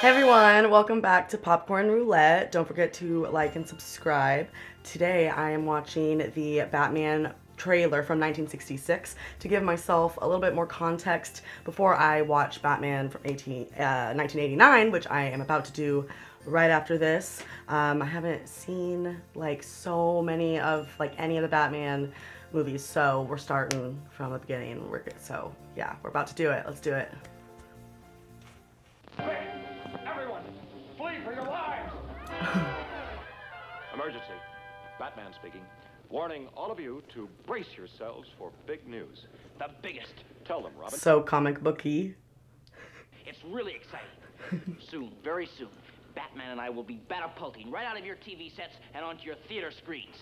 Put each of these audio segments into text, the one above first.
Hey everyone, welcome back to Popcorn Roulette. Don't forget to like and subscribe. Today I am watching the Batman trailer from 1966 to give myself a little bit more context before I watch Batman from 18, uh, 1989, which I am about to do right after this. Um, I haven't seen like so many of like any of the Batman movies, so we're starting from the beginning. We're good. So yeah, we're about to do it. Let's do it. Emergency. Batman speaking. Warning all of you to brace yourselves for big news. The biggest. Tell them, Robin. So comic booky. It's really exciting. soon, very soon, Batman and I will be batapulting right out of your TV sets and onto your theater screens.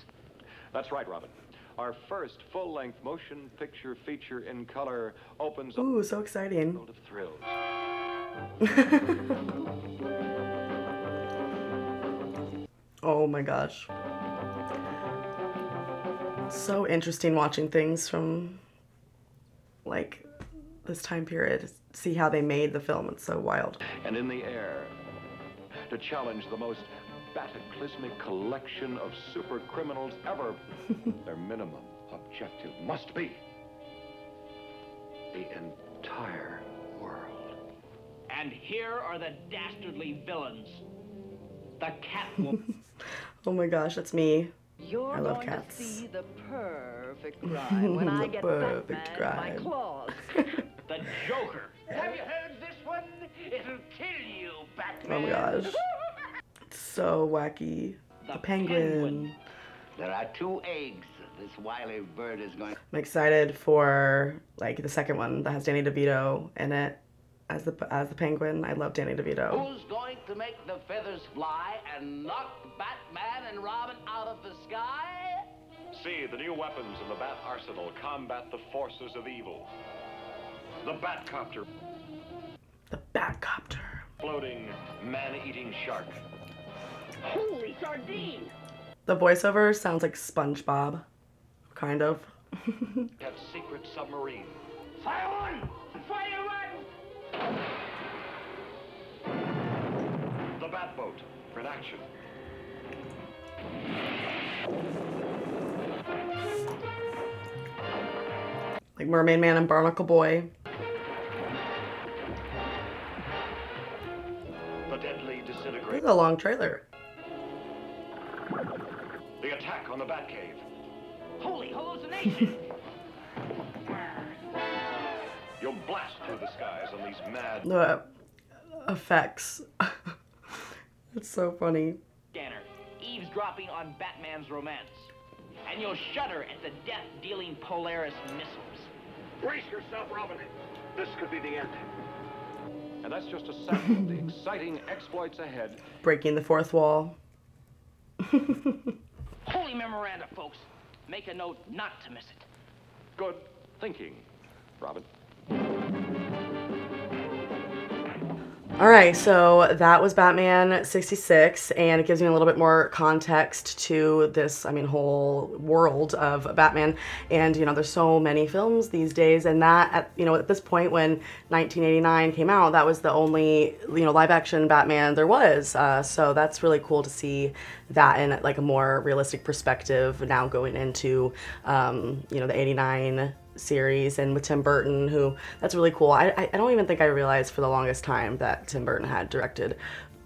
That's right, Robin. Our first full-length motion picture feature in color opens Ooh, so exciting. world of thrills. Oh my gosh. So interesting watching things from like this time period. See how they made the film. It's so wild. And in the air, to challenge the most cataclysmic collection of super criminals ever, their minimum objective must be the entire world. And here are the dastardly villains. The Catwoman. Oh my gosh, that's me. You're I love going cats. to see the perfect crime when I The get perfect Batman in crime. my claws. the Joker. Have you heard this one? It'll kill you, Oh my gosh. It's so wacky. The, The penguin. penguin. There are two eggs this wily bird is going I'm excited for like the second one that has Danny DeVito in it as the as the penguin. I love Danny DeVito. Who's going to make the feathers fly and knock Batman and Robin out of the sky? See the new weapons in the Bat Arsenal combat the forces of evil. The Batcopter, The Batcopter. floating man-eating shark. Holy sardine! The voiceover sounds like SpongeBob, kind of. That secret submarine. Fire one! Fire one! The Batboat in action. like Mermaid Man and Barnacle Boy. The deadly This disintegrator. is a long trailer. The attack on the Batcave. Holy hallucination! You'll blast through the skies on these mad. The effects. it's so funny. Scanner, eavesdropping on Batman's romance. And you'll shudder at the death-dealing Polaris missiles. Brace yourself, Robin. This could be the end. And that's just a sample of the exciting exploits ahead. Breaking the fourth wall. Holy memoranda, folks. Make a note not to miss it. Good thinking, Robin. All right, so that was Batman 66, and it gives me a little bit more context to this, I mean, whole world of Batman. And, you know, there's so many films these days, and that, at, you know, at this point when 1989 came out, that was the only, you know, live action Batman there was. Uh, so that's really cool to see that in like a more realistic perspective now going into, um, you know, the 89 series and with Tim Burton, who that's really cool. I, I don't even think I realized for the longest time that Tim Burton had directed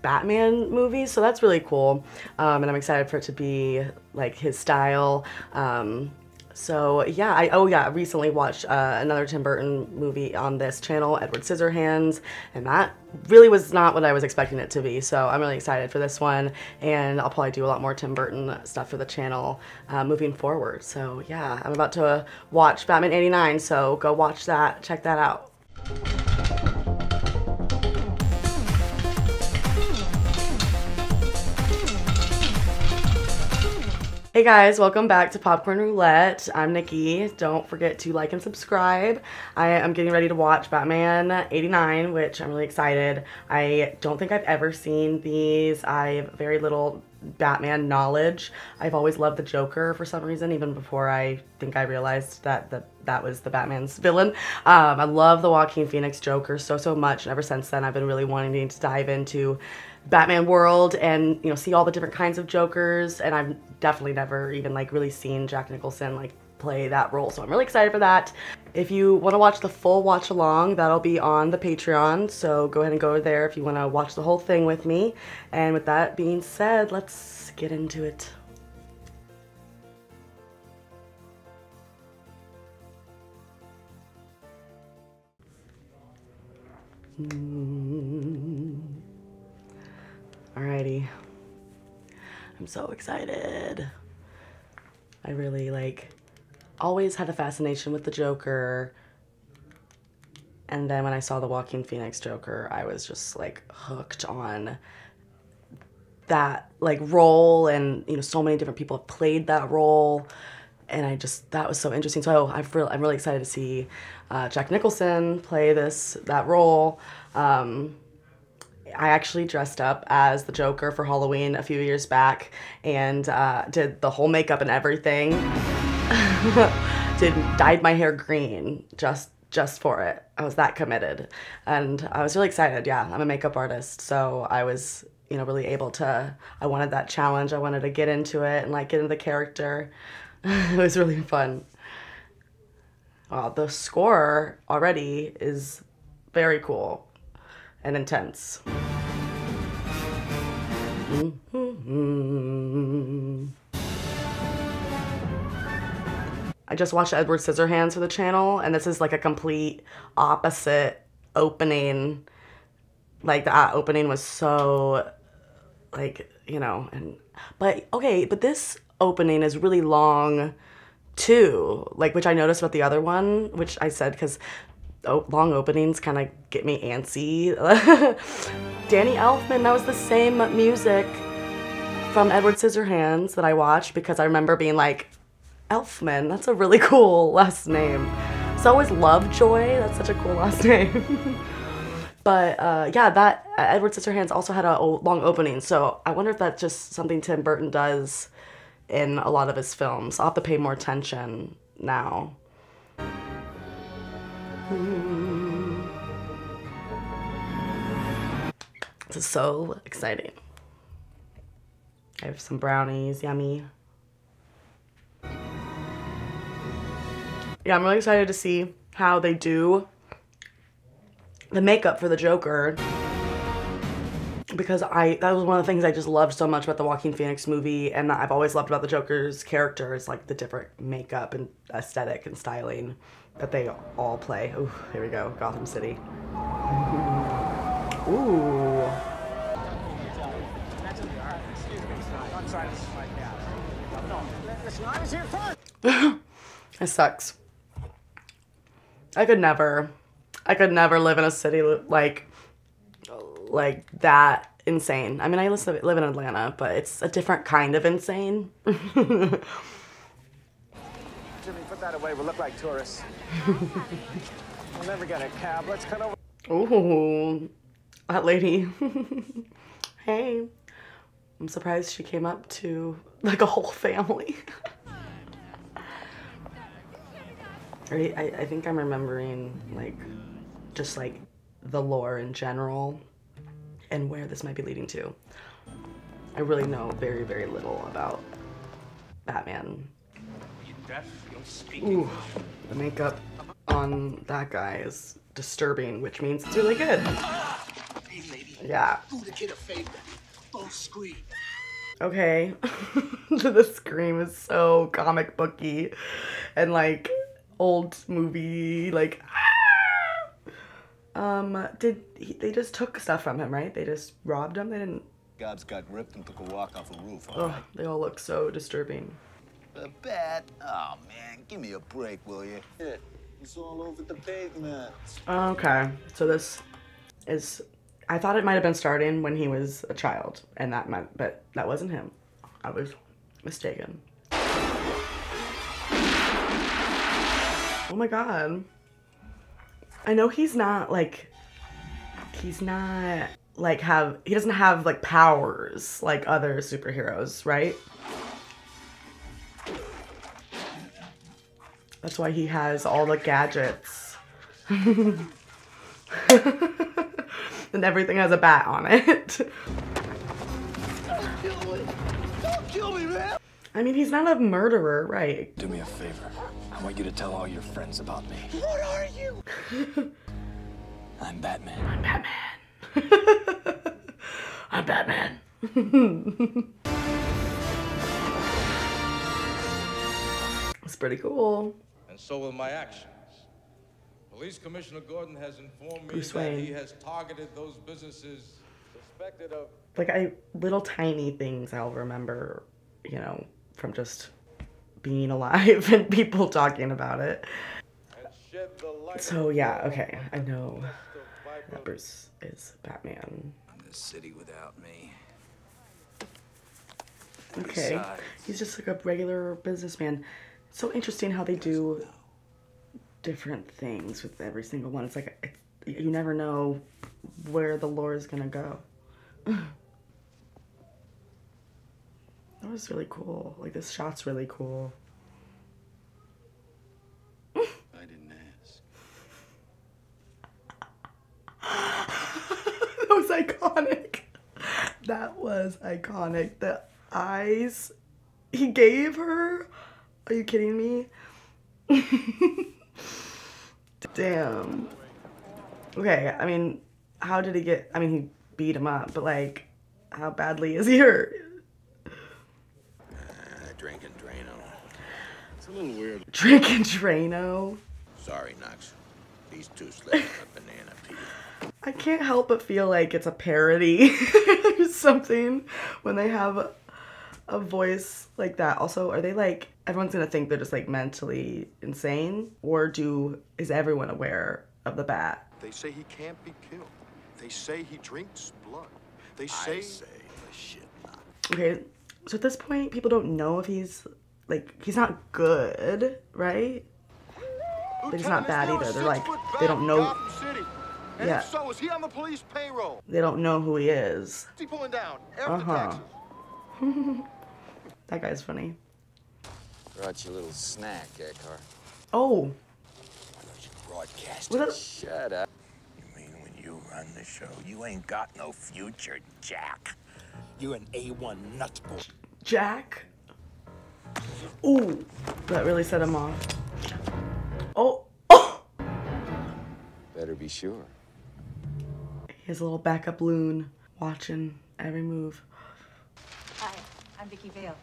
Batman movies, so that's really cool. Um, and I'm excited for it to be like his style. Um, so yeah, I oh yeah, recently watched uh, another Tim Burton movie on this channel, Edward Scissorhands, and that really was not what I was expecting it to be. So I'm really excited for this one, and I'll probably do a lot more Tim Burton stuff for the channel uh, moving forward. So yeah, I'm about to watch Batman '89, so go watch that, check that out. Hey guys, welcome back to Popcorn Roulette. I'm Nicki. Don't forget to like and subscribe. I am getting ready to watch Batman 89, which I'm really excited. I don't think I've ever seen these. I have very little Batman knowledge. I've always loved the Joker for some reason, even before I think I realized that the, that was the Batman's villain. Um, I love the Joaquin Phoenix Joker so so much, and ever since then, I've been really wanting to dive into Batman world and you know see all the different kinds of Jokers. And I've definitely never even like really seen Jack Nicholson like play that role. So I'm really excited for that. If you want to watch the full watch along, that'll be on the Patreon. So go ahead and go there if you want to watch the whole thing with me. And with that being said, let's get into it. Mm. Alrighty. I'm so excited. I really like always had a fascination with the Joker. And then when I saw the Joaquin Phoenix Joker, I was just like hooked on that like role and you know so many different people have played that role and I just that was so interesting. So really, I'm really excited to see uh, Jack Nicholson play this that role. Um, I actually dressed up as the Joker for Halloween a few years back and uh, did the whole makeup and everything. did dyed my hair green just just for it. I was that committed, and I was really excited. Yeah, I'm a makeup artist, so I was you know really able to. I wanted that challenge. I wanted to get into it and like get into the character. it was really fun. The score already is very cool and intense. Mm-hmm. I just watched Edward Scissorhands for the channel, and this is like a complete opposite opening. Like the opening was so, like you know, and but okay, but this opening is really long too like which i noticed about the other one which i said because oh, long openings kind of get me antsy danny elfman that was the same music from edward scissorhands that i watched because i remember being like elfman that's a really cool last name so I always lovejoy that's such a cool last name but uh, yeah that edward scissorhands also had a long opening so i wonder if that's just something tim burton does in a lot of his films. I'll have to pay more attention now. This is so exciting. I have some brownies, yummy. Yeah, I'm really excited to see how they do the makeup for the Joker because I that was one of the things I just loved so much about the Joaquin Phoenix movie, and I've always loved about the Joker's character is like the different makeup and aesthetic and styling that they all play. Ooh, here we go, Gotham City. Ooh. it sucks. I could never, I could never live in a city like like that insane. I mean, I live in Atlanta, but it's a different kind of insane. Jimmy, put that away. We'll look like tourists. we'll never get a cab. Let's cut over. Ooh, that lady. hey. I'm surprised she came up to like a whole family. I, I think I'm remembering like just like the lore in general and where this might be leading to. I really know very, very little about Batman. Ooh, the makeup on that guy is disturbing, which means it's really good. Hey, lady. Yeah. Do the kid a favor. Don't scream. Okay. the scream is so comic booky and like old movie, like um, did he, they just took stuff from him, right? They just robbed him. They didn't. Gobs got ripped and took a walk off a roof. Oh, they all look so disturbing. The bat? Oh man, give me a break, will you? Yeah, it's all over the pavement. Okay, so this is. I thought it might have been starting when he was a child, and that meant, but that wasn't him. I was mistaken. Oh my god. I know he's not like he's not like have he doesn't have like powers like other superheroes, right? That's why he has all the gadgets. and everything has a bat on it. Don't kill me, man! I mean, he's not a murderer, right? Do me a favor. I want you to tell all your friends about me. What are you? I'm Batman. I'm Batman. I'm Batman. it's pretty cool. And so will my actions. Police Commissioner Gordon has informed me Bruce that Wayne. he has targeted those businesses suspected of Like I little tiny things I'll remember, you know, from just being alive and people talking about it. and shed the light So yeah, okay, I know that Bruce is Batman. The city without me. Okay, he's just like a regular businessman. So interesting how they do different things with every single one. It's like it's, you never know where the lore is gonna go. that was really cool. Like this shot's really cool. I didn't ask. that was iconic. That was iconic. The eyes he gave her. Are you kidding me? Damn. Okay, I mean, how did he get? I mean, he beat him up, but like, how badly is he hurt? Drink and Drano. It's a little weird. Drink and Drano. Sorry, Knox. These two slipped on a banana peel. I can't help but feel like it's a parody or something when they have a voice like that. Also, are they like everyone's gonna think they're just like mentally insane, or do is everyone aware of the bat? They say he can't be killed. They say he drinks blood. They I say say the shit not. Okay, so at this point, people don't know if he's like he's not good, right? But he's not bad either. They're like they don't know. And Yeah. so, is he on the police payroll? They don't know who he is. He pulling down? Uh-huh. That guy's funny. Brought you a little snack, eh, Eckhardt. Oh, I thought you Broadcast. Was that- Shut up. You mean when you run the show, you ain't got no future, Jack. You an A1 nutball. Jack. Ooh, that really set him off. Oh, oh. Better be sure. He has a little backup loon watching every move. Hi, I'm Vicki Vale.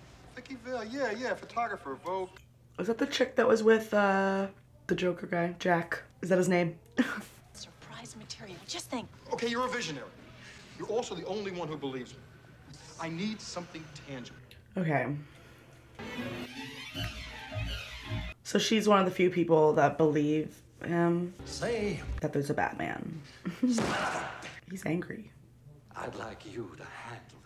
Vicki Vale, yeah, yeah, photographer, Vogue. Was that the chick that was with uh the Joker guy, Jack? Is that his name? Surprise material. Just think. Okay, you're a visionary. You're also the only one who believes me. I need something tangible. okay. So she's one of the few people that believe him Say, that there's a Batman. He's angry. I'd like you to handle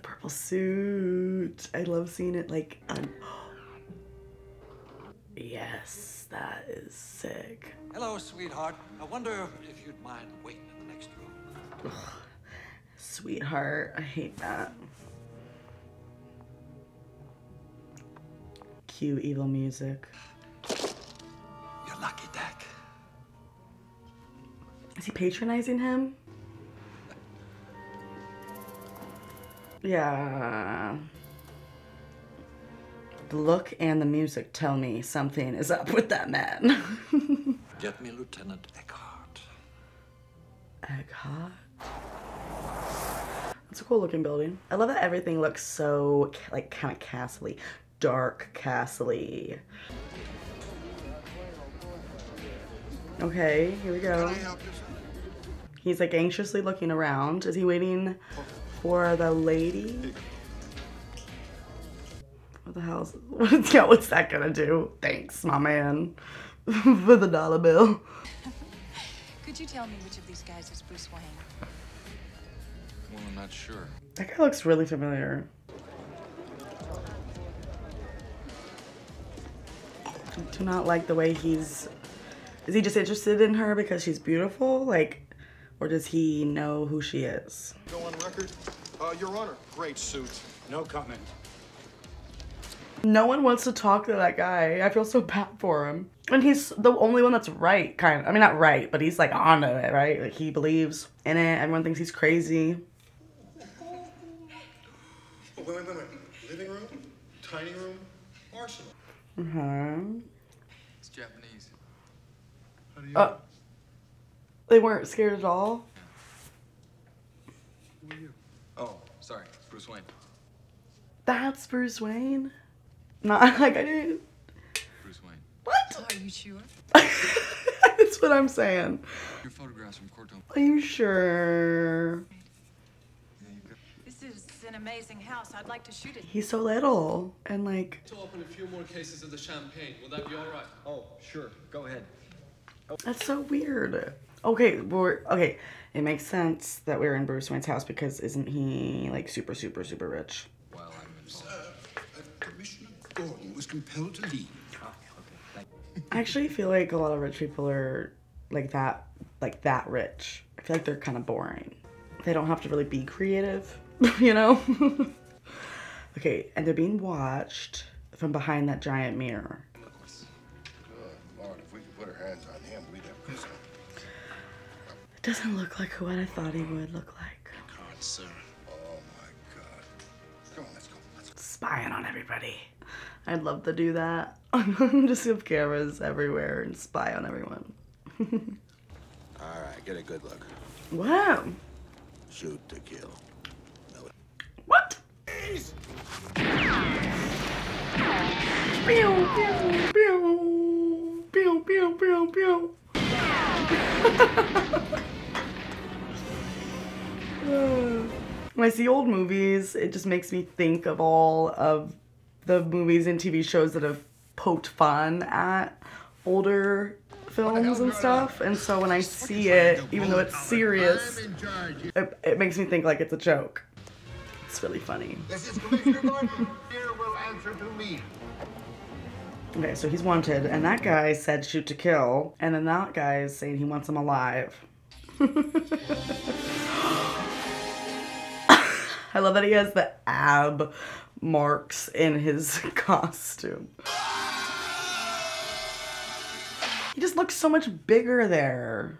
purple suit. I love seeing it like on. Yes, that is sick. Hello, sweetheart. I wonder if you'd mind waiting in the next room. Sweetheart, I hate that. Cue evil music. You're lucky, Dak. Is he patronizing him? Yeah. The look and the music tell me something is up with that man. Get me Lieutenant Eckhardt. Eckhardt. It's a cool looking building. I love that everything looks so like kind of castly. dark castly. Okay, here we go. He's like anxiously looking around. Is he waiting for the lady? What the hell's yeah, what's that gonna do? Thanks, my man. for the dollar bill. Could you tell me which of these guys is Bruce Wayne? Well, I'm not sure. That guy looks really familiar. I do not like the way he's Is he just interested in her because she's beautiful? Like, or does he know who she is? Go on record. Uh, Your Honor, great suit. No comment. No one wants to talk to that guy. I feel so bad for him. And he's the only one that's right, kind of. I mean, not right, but he's like onto it, right? Like he believes in it. Everyone thinks he's crazy. Oh, wait, wait, wait, wait. Living room, tiny room, arsenal. Uh huh. It's Japanese. How do you Uh, they weren't scared at all. Who are you? Oh, sorry. It's Bruce Wayne. That's Bruce Wayne. Not like I didn't. Bruce Wayne. What? Are you sure? That's what I'm saying. Your photographs from Corto. Are you sure? This is an amazing house. I'd like to shoot it. He's so little and like To open a few more cases of the champagne. Will that be all right? Oh, sure. Go ahead. that's so weird. Okay, we're okay. It makes sense that we're in Bruce Wayne's house because isn't he like super super super rich? While I'm involved. Uh, Commissioner Gordon was compelled to leave. I actually feel like a lot of rich people are like that like that rich. I feel like they're kind of boring. They don't have to really be creative, you know? okay, and they're being watched from behind that giant mirror. Doesn't look like what I thought he would look like. God, sir. Oh my God. Come on, let's go. Let's go. Spying on everybody. I'd love to do that. Just have cameras everywhere and spy on everyone. All right, get a good look. Wow. Shoot to kill. What? Pew, pew, pew. Pew, pew, pew, pew. when I see old movies, it just makes me think of all of the movies and TV shows that have poked fun at older films and stuff. And so when I see it, even though it's serious, it, it makes me think like it's a joke. It's really funny. This is Commissioner Gordon. Here will answer to me. Okay, so he's wanted, and that guy said shoot to kill, and then that guy is saying he wants him alive. I love that he has the ab marks in his costume. He just looks so much bigger there.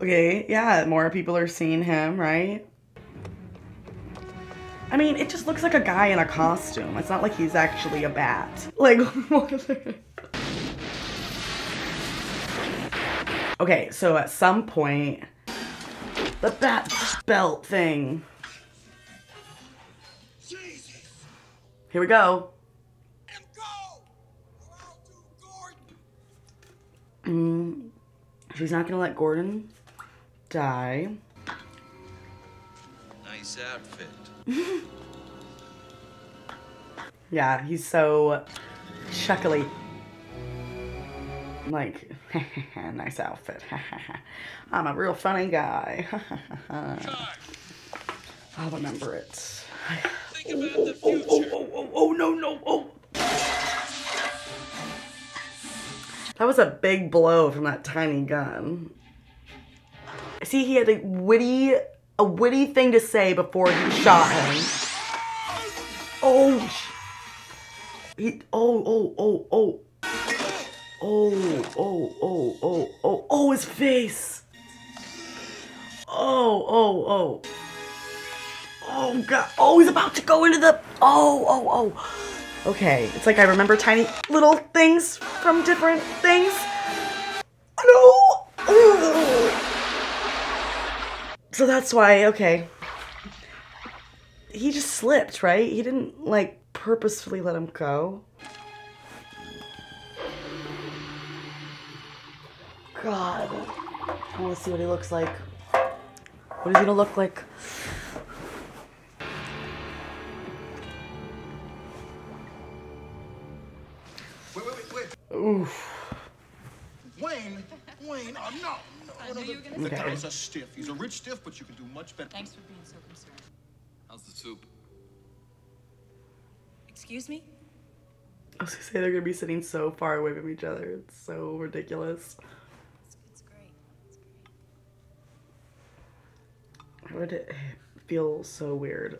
Okay, yeah, more people are seeing him, right? I mean, it just looks like a guy in a costume. It's not like he's actually a bat. Like, what Okay, so at some point, the bat belt thing. Here we go. Mm, she's not gonna let Gordon die. Nice outfit. Yeah, he's so chuckly. Like, nice outfit. I'm a real funny guy. I'll remember it. Oh, oh, oh, oh, oh, oh, oh, no, no, oh. That was a big blow from that tiny gun. See, he had a witty, a witty thing to say before he shot him. Oh, he, oh, oh, oh, oh. Oh, oh, oh, oh, oh, oh, his face. Oh, oh, oh. Oh, God. Oh, he's about to go into the. Oh, oh, oh. Okay, it's like I remember tiny little things from different things. No! Ooh. So that's why, okay. He just slipped, right? He didn't, like, purposefully let him go. God. I want to see what he looks like. What is he gonna look like? Wait, wait, wait, wait. Oof. Wayne, Wayne, oh, no. I no, no, knew you were the, gonna the say guy's a stiff. He's a rich stiff, but you can do much better. Thanks for being so concerned. How's the soup? Excuse me? I was gonna say they're gonna be sitting so far away from each other. It's so ridiculous. It's great. Why would it feel so weird?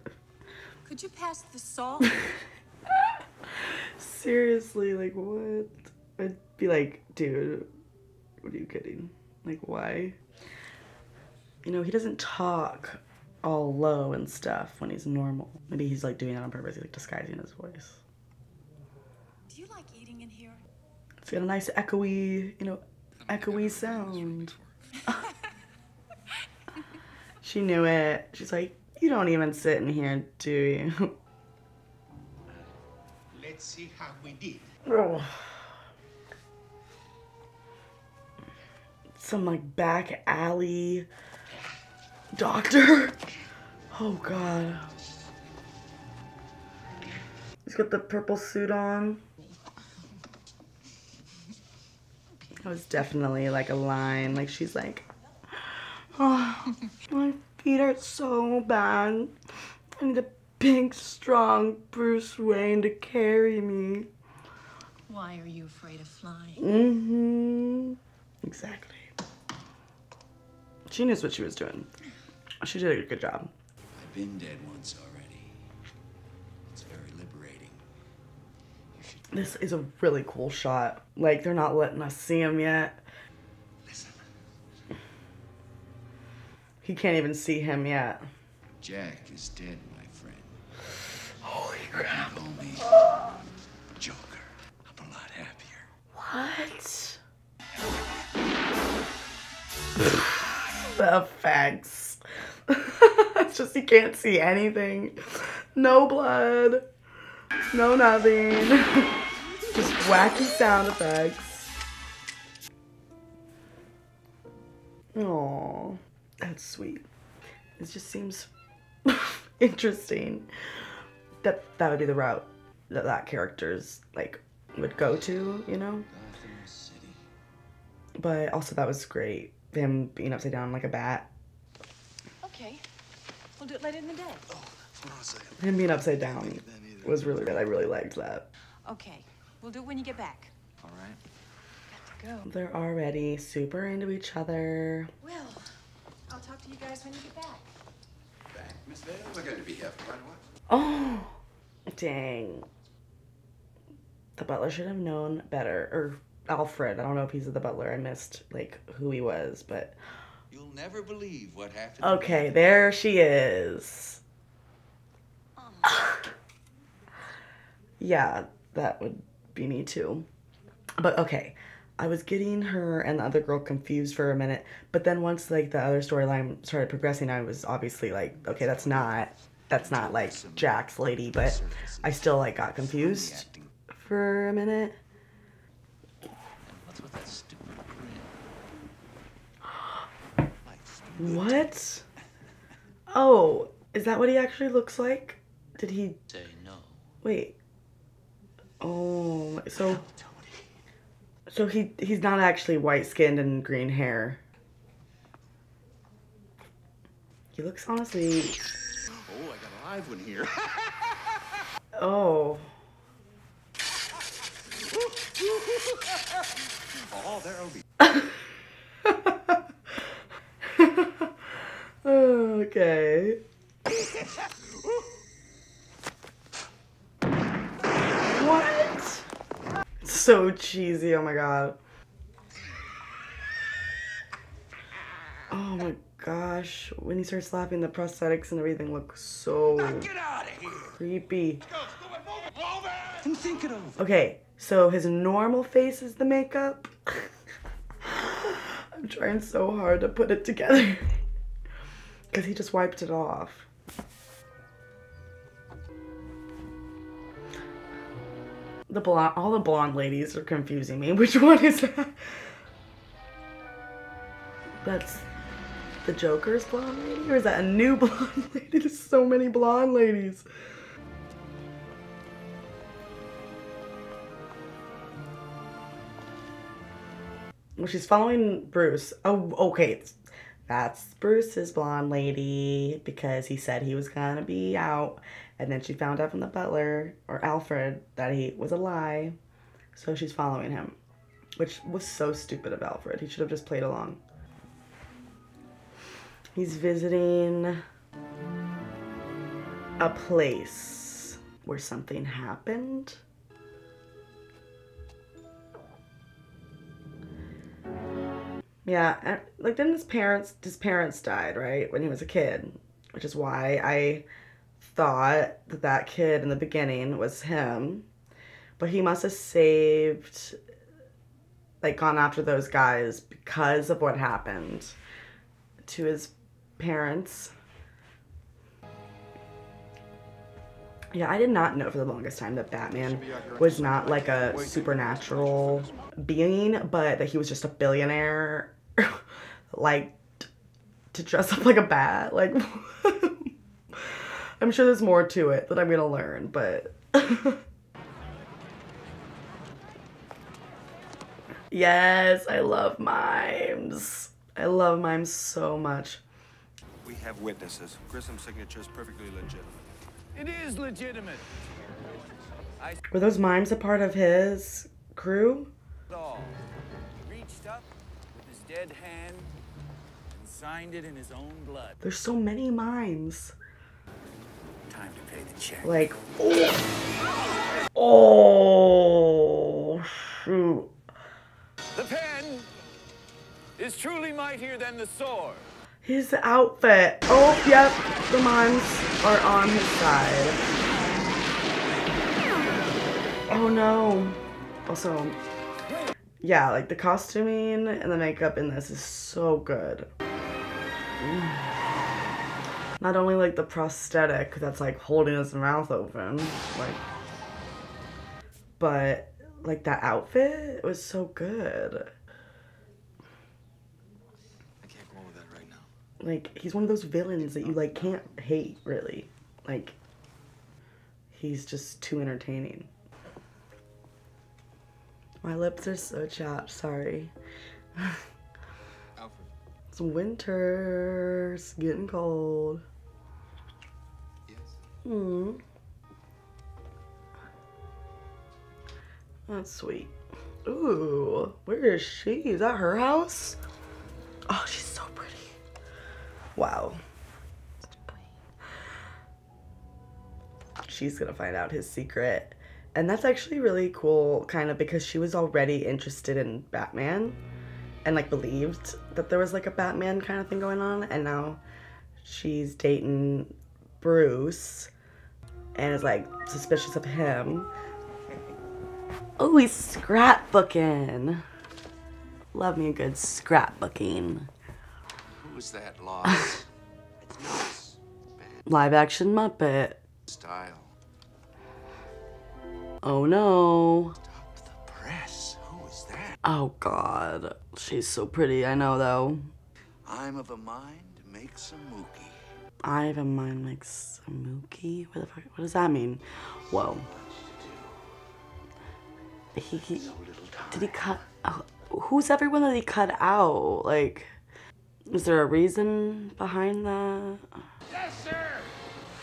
Could you pass the salt? Seriously, like what? I'd be like, dude, what are you kidding? Like why? You know, he doesn't talk all low and stuff when he's normal. Maybe he's like doing that on purpose. He's like disguising his voice. Do you like eating in here? It's got a nice echoey, you know, echoey sound. she knew it. She's like, you don't even sit in here, do you? Let's see how we did. Oh. Some like back alley doctor. Oh god. He's got the purple suit on. That was definitely like a line. Like she's like, oh, my feet are so bad. I need a big, strong Bruce Wayne to carry me. Why are you afraid of flying? Mm-hmm. Exactly. She knows what she was doing. She did a good job. I've been dead once already. It's very liberating. This is a really cool shot. Like, they're not letting us see him yet. He can't even see him yet. Jack is dead, my friend. Holy crap. Call me Joker. I'm a lot happier. What? the effects. it's just he can't see anything. No blood. No nothing. just wacky sound effects. Oh, that's sweet. It just seems interesting that that would be the route that that character's like would go to, you know? But also that was great. Him being upside down like a bat. Okay. We'll do it later in the day. Oh, hold on a second. Him being upside down was really good. I really liked that. Okay. We'll do it when you get back. All right. Got to go. They're already super into each other. Will, I'll talk to you guys when you get back. Back, Miss Vale. We're going to be here for quite a while. Oh, dang. The butler should have known better. Or Alfred. I don't know if he's the butler. I missed like who he was, but You'll never believe what happened. okay, there she is. Oh. yeah, that would be me too. But okay, I was getting her and the other girl confused for a minute, but then once like the other storyline started progressing, I was obviously like, okay, that's not that's not like Jack's lady, but I still like got confused for a minute. What's with that stupid grin? What? Oh, is that what he actually looks like? Did he Say no. wait? Oh, so so he he's not actually white skinned and green hair. He looks honestly. Oh, I got a live one here. Oh, oh, there'll be. okay. What? So cheesy. Oh my god. Oh my gosh. When he starts laughing, the prosthetics and everything look so creepy. And think it over. Okay, so his normal face is the makeup. I'm trying so hard to put it together. Because he just wiped it off. The blonde, all the blonde ladies are confusing me. Which one is that? That's the Joker's blonde lady? Or is that a new blonde lady? There's so many blonde ladies. Well, she's following Bruce. Oh, okay. That's Bruce's blonde lady because he said he was gonna be out. And then she found out from the butler or Alfred that he was a lie. So she's following him, which was so stupid of Alfred. He should have just played along. He's visiting a place where something happened. Yeah, like then his parents his parents died, right? When he was a kid, which is why I thought that that kid in the beginning was him. But he must have saved like gone after those guys because of what happened to his parents. Yeah, I did not know for the longest time that Batman was not like a supernatural being, but that he was just a billionaire, like to dress up like a bat. Like, I'm sure there's more to it that I'm gonna learn, but. yes, I love mimes. I love mimes so much. We have witnesses. Grissom signature is perfectly legitimate. It is legitimate. I Were those mimes a part of his crew? reached up with his dead hand and signed it in his own blood. There's so many mimes. Time to pay the check. Like, oh, oh, shoot. The pen is truly mightier than the sword. His outfit. Oh, yep, the mimes are on his side. Oh no. Also, yeah, like the costuming and the makeup in this is so good. Not only like the prosthetic that's like holding his mouth open, like, but like that outfit was so good. I can't go on with that right now. like he's one of those villains that you like can't hate really like he's just too entertaining my lips are so chapped sorry. it's winter it's getting cold Yes. Hmm. That's sweet. Ooh, where is she? Is that her house? Oh, she's so pretty. Wow. She's gonna find out his secret. And that's actually really cool, kind of, because she was already interested in Batman and like believed that there was like a Batman kind of thing going on. And now she's dating Bruce and is like suspicious of him. Oh, he's scrapbooking. Love me a good scrapbooking. Who was that lost? Live action Muppet. Style. Oh no. Oh god. She's so pretty, I know though. I'm of a mind to make some mookie. I have a mind like Samuki. What the fuck? What does that mean? Whoa. He, he did he cut? Oh, who's everyone that he cut out? Like, is there a reason behind that? Yes, sir.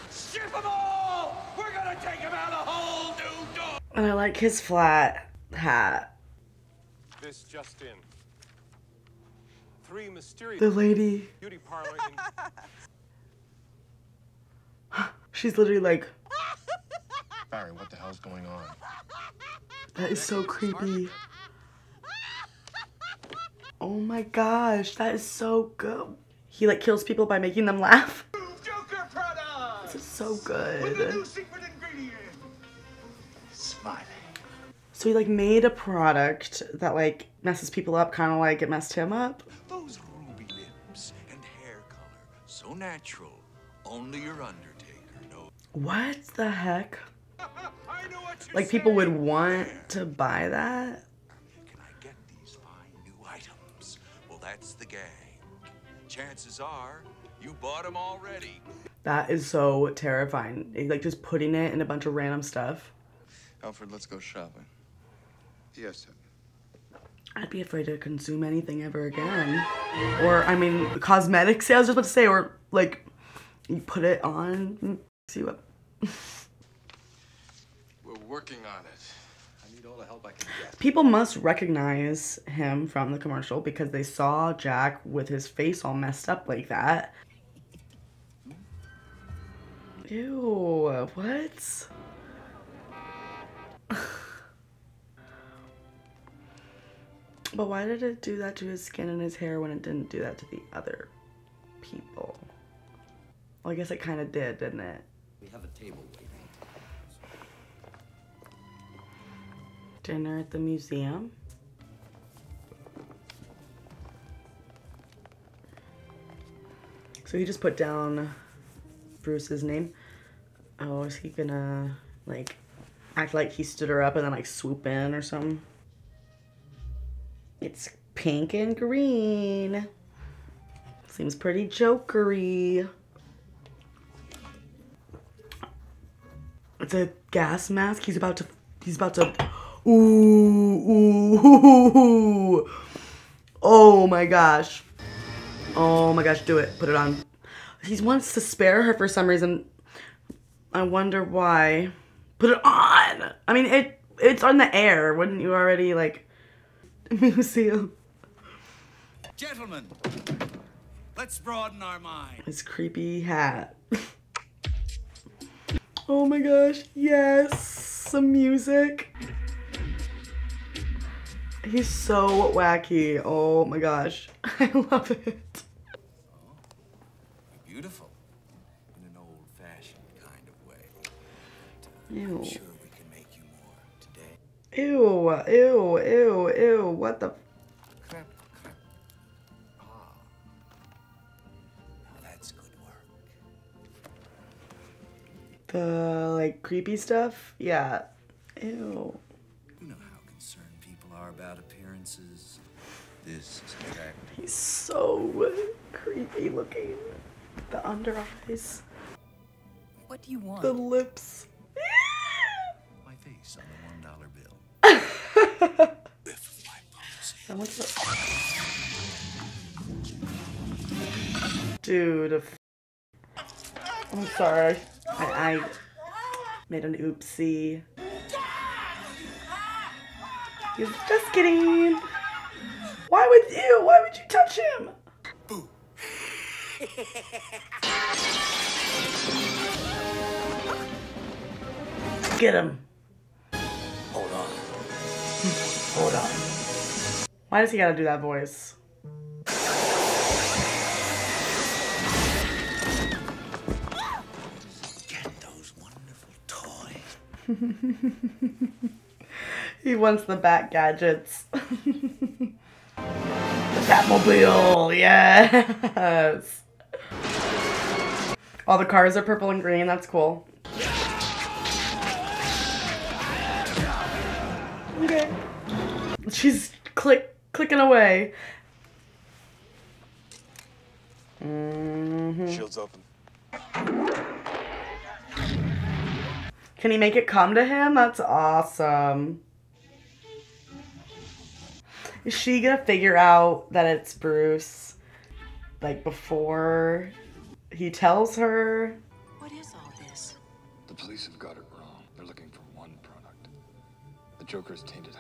Strip them all. We're gonna take them out a whole new door. And I like his flat hat. This just in. Three mysterious The lady. beauty parlor in She's literally like, Barry, what the hell's going on? that is so creepy. Oh my gosh, that is so good. He like kills people by making them laugh. Joker. This is so With the good. So he like made a product that like messes people up, kind of like it messed him up. Those ruby lips and hair color. So natural. Only your Undertaker knows. What the heck? I know what Like people would want to buy that? Can I get these fine new items? Well, that's the gang. Chances are you bought them already. That is so terrifying. Like just putting it in a bunch of random stuff. Alfred, let's go shopping. Yes, sir. I'd be afraid to consume anything ever again. Or, I mean, cosmetics, I was just about to say, or like, you put it on, and see what. We're working on it. I need all the help I can get. People must recognize him from the commercial because they saw Jack with his face all messed up like that. Ew, what? but why did it do that to his skin and his hair when it didn't do that to the other people? Well, I guess it kind of did, didn't it? We have a table waiting. Dinner at the museum. So he just put down Bruce's name. Oh, is he gonna like act like he stood her up and then like swoop in or something? It's pink and green. Seems pretty jokery. It's a gas mask. He's about to. He's about to. Ooh, ooh, ooh. ooh. Oh my gosh. Oh my gosh, do it. Put it on. He wants to spare her for some reason. I wonder why. Put it on. I mean, it it's on the air. Wouldn't you already like museum? Gentlemen, let's broaden our minds. His creepy hat. oh my gosh, yes, some music. He's so wacky. Oh my gosh, I love it. Beautiful. In an old-fashioned kind of way. Ew. I'm sure Ew, ew, ew, ew. What the? Crap, crap. Ah. Now that's good work. The like creepy stuff? Yeah. Ew. You know how concerned people are about appearances. This is exactly. He's so creepy looking. The under eyes, What do you want? the lips. Dude. I'm sorry. I, I made an oopsie. He's just kidding. Why would you? Why would you touch him? Get him. Hold on. Hold on. Why does he gotta do that voice? Get those wonderful toys. he wants the bat gadgets. the Batmobile, yes. All the cars are purple and green. That's cool. Okay. She's click clicking away. Mhm. Shields open. Can he make it come to him? That's awesome. Is she gonna figure out that it's Bruce? Like before he tells her? What is all this? The police have got it wrong. They're looking for one product. The Joker's tainted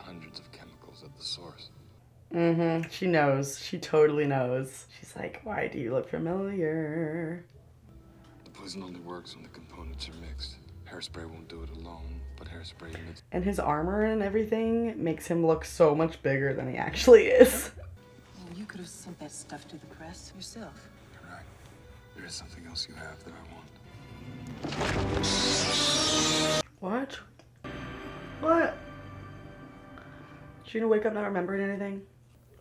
Mm-hmm. She knows. She totally knows. She's like, why do you look familiar? The poison only works when the components are mixed. Hairspray won't do it alone, but hairspray mixed. And his armor and everything makes him look so much bigger than he actually is. Well, you could have sent that stuff to the press yourself. You're right. There is something else you have that I want. What? What? She gonna wake up not remembering anything?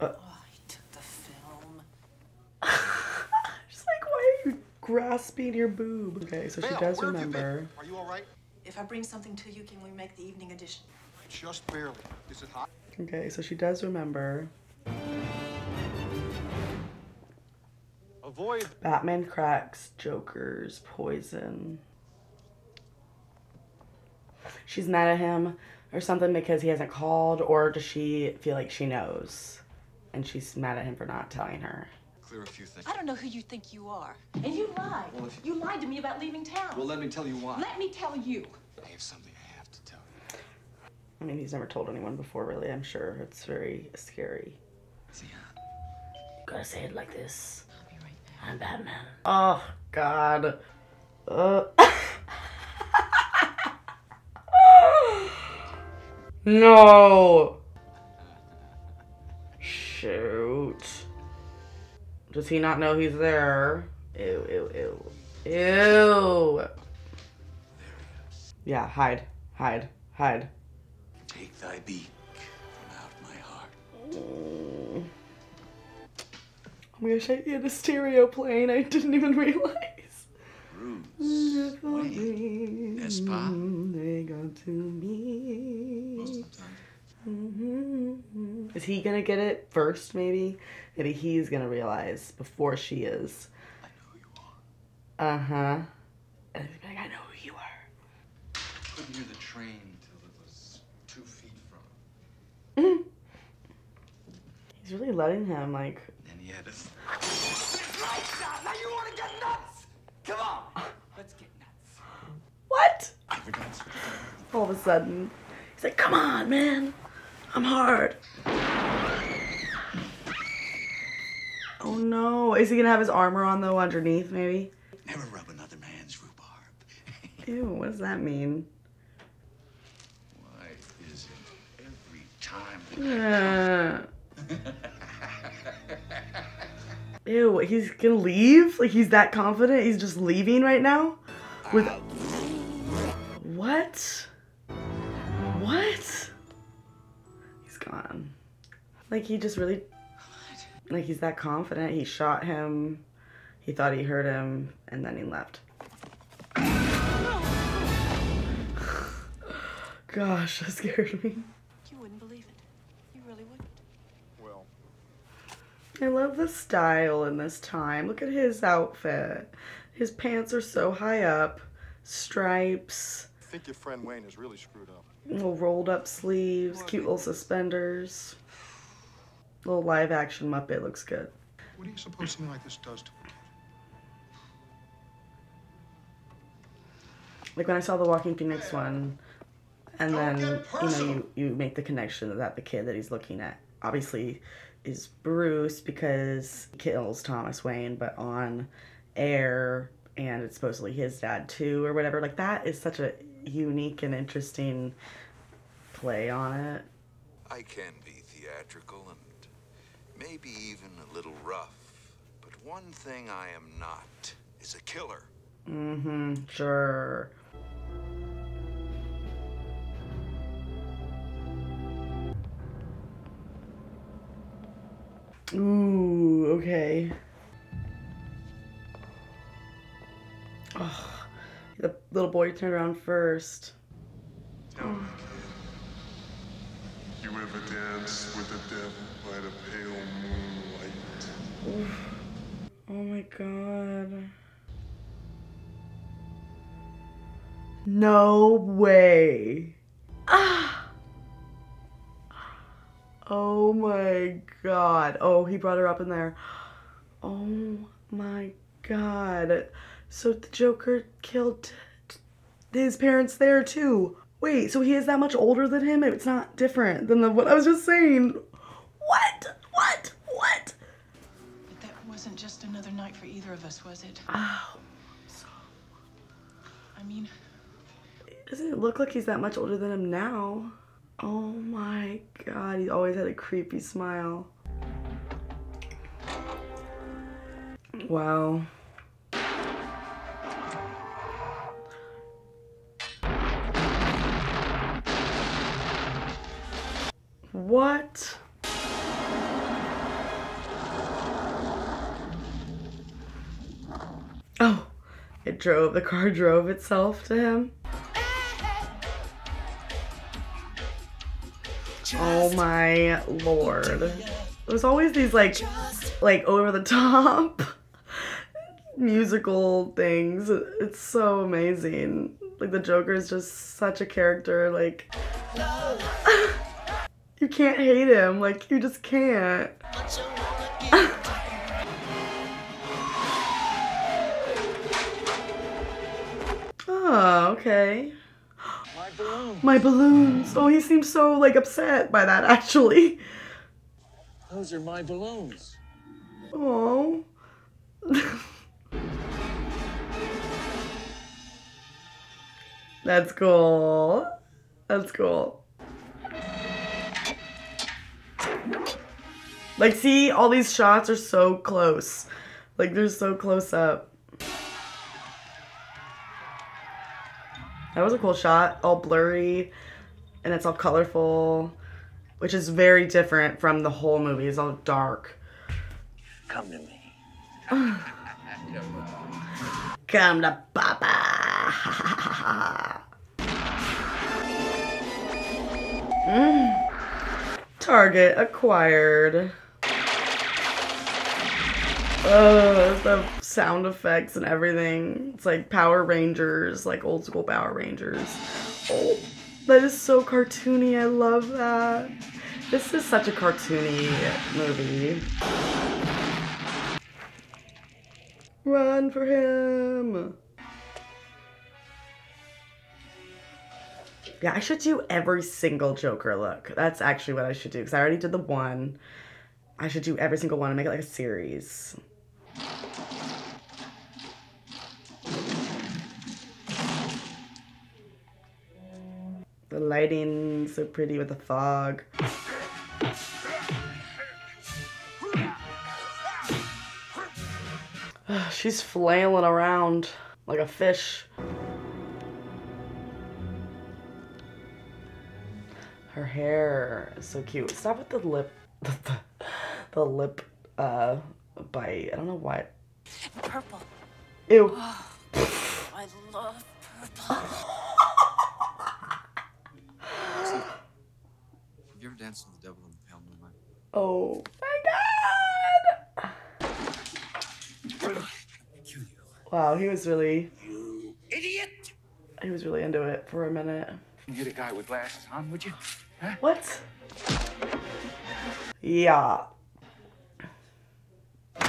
Uh, Oh, he took the film. She's like, why are you grasping your boob? Okay, so she does where have you remember. Are you all right? If I bring something to you, can we make the evening edition? Just barely. Is it hot? Okay, so she does remember. Avoid. Batman cracks Joker's poison. She's mad at him or something because he hasn't called, or does she feel like she knows? And she's mad at him for not telling her. Clear a few things. I don't know who you think you are. And you lied. Well, if- You lied to me about leaving town. Well, let me tell you why. Let me tell you. I have something I have to tell you. I mean, he's never told anyone before, really. I'm sure it's very scary. See, You gotta say it like this. I'm Batman. Oh, God. Uh. no. Shoot. Does he not know he's there? Ew, ew, ew. Ew. Yeah, hide, hide, hide. Take thy beak from out my heart. Oh my gosh, I had a stereo playing. I didn't even realize. Bruce Wayne. Espa. They got to me. Is he gonna get it first, maybe? Maybe he's gonna realize before she is. I know who you are. Uh huh. And he's like, I know who you are. Couldn't hear the train till it was two feet from. He's really letting him, like, And he had a. Now you want to get nuts? Come on. Let's get nuts. what? I forgot. All of a sudden, he's like, come on, man. I'm hard. Oh no. Is he gonna have his armor on though underneath, maybe? Never rub another man's rhubarb. Ew, what does that mean? Why is it every time Uh, ew, he's gonna leave? Like he's that confident? He's just leaving right now? With what? What? He's. Like he just really like he's that confident. He shot him. He thought he hurt him and then he left. Gosh, that scared me. You wouldn't believe it. You really wouldn't. Well, I love the style in this time. Look at his outfit. His pants are so high up, stripes, I think your friend Wayne is really screwed up. Little rolled up sleeves, cute little suspenders. Little live action Muppet looks good. What do you suppose something like this does to a kid? Like when I saw the Joaquin Phoenix one, and then you know you, you make the connection that the kid that he's looking at obviously is Bruce because he kills Thomas Wayne, but on air and it's supposedly his dad too or whatever. Like that is such a unique and interesting play on it. I can be theatrical and maybe even a little rough, but one thing I am not is a killer. Mm-hmm. Sure. Ooh, okay. Oh, the little boy turned around first. You ever dance with the devil by the pale moonlight? Oof. Oh my god. No way. Ah. Oh my god. Oh, he brought her up in there. Oh my god. So the Joker killed his parents there too. Wait, so he is that much older than him? It's not different than the what I was just saying. What? What? What? But that wasn't just another night for either of us, was it? Oh. So, I mean, Doesn't it look like he's that much older than him now? Oh my god, he always had a creepy smile. Wow. What? Oh, it drove, the car drove itself to him. Oh my lord. There's always these like like over the top musical things. It's so amazing. Like the Joker is just such a character like You can't hate him. Like, you just can't. oh, okay. My balloons. My balloons. Oh, he seems so, like, upset by that, actually. Those are my balloons. Oh. That's cool. That's cool. Like, see, all these shots are so close. Like, they're so close up. That was a cool shot. All blurry. And it's all colorful. Which is very different from the whole movie. It's all dark. Come to me. Come to Papa. Mm. Target acquired. Oh, the sound effects and everything. It's like Power Rangers, like old school Power Rangers. Oh, that is so cartoony. I love that. This is such a cartoony movie. Run for him. Yeah, I should do every single Joker look. That's actually what I should do because I already did the one. I should do every single one and make it like a series. The lighting so pretty with the fog. She's flailing around like a fish. Her hair is so cute. Stop with the lip, the, the lip uh, bite. I don't know why. Purple. Ew. Oh, I love purple. You ever danced with the devil in the pale moonlight? Oh my god! Wow, he was really. Idiot! He was really into it for a minute. You get a guy with glasses on, would you? Huh? What? Yeah.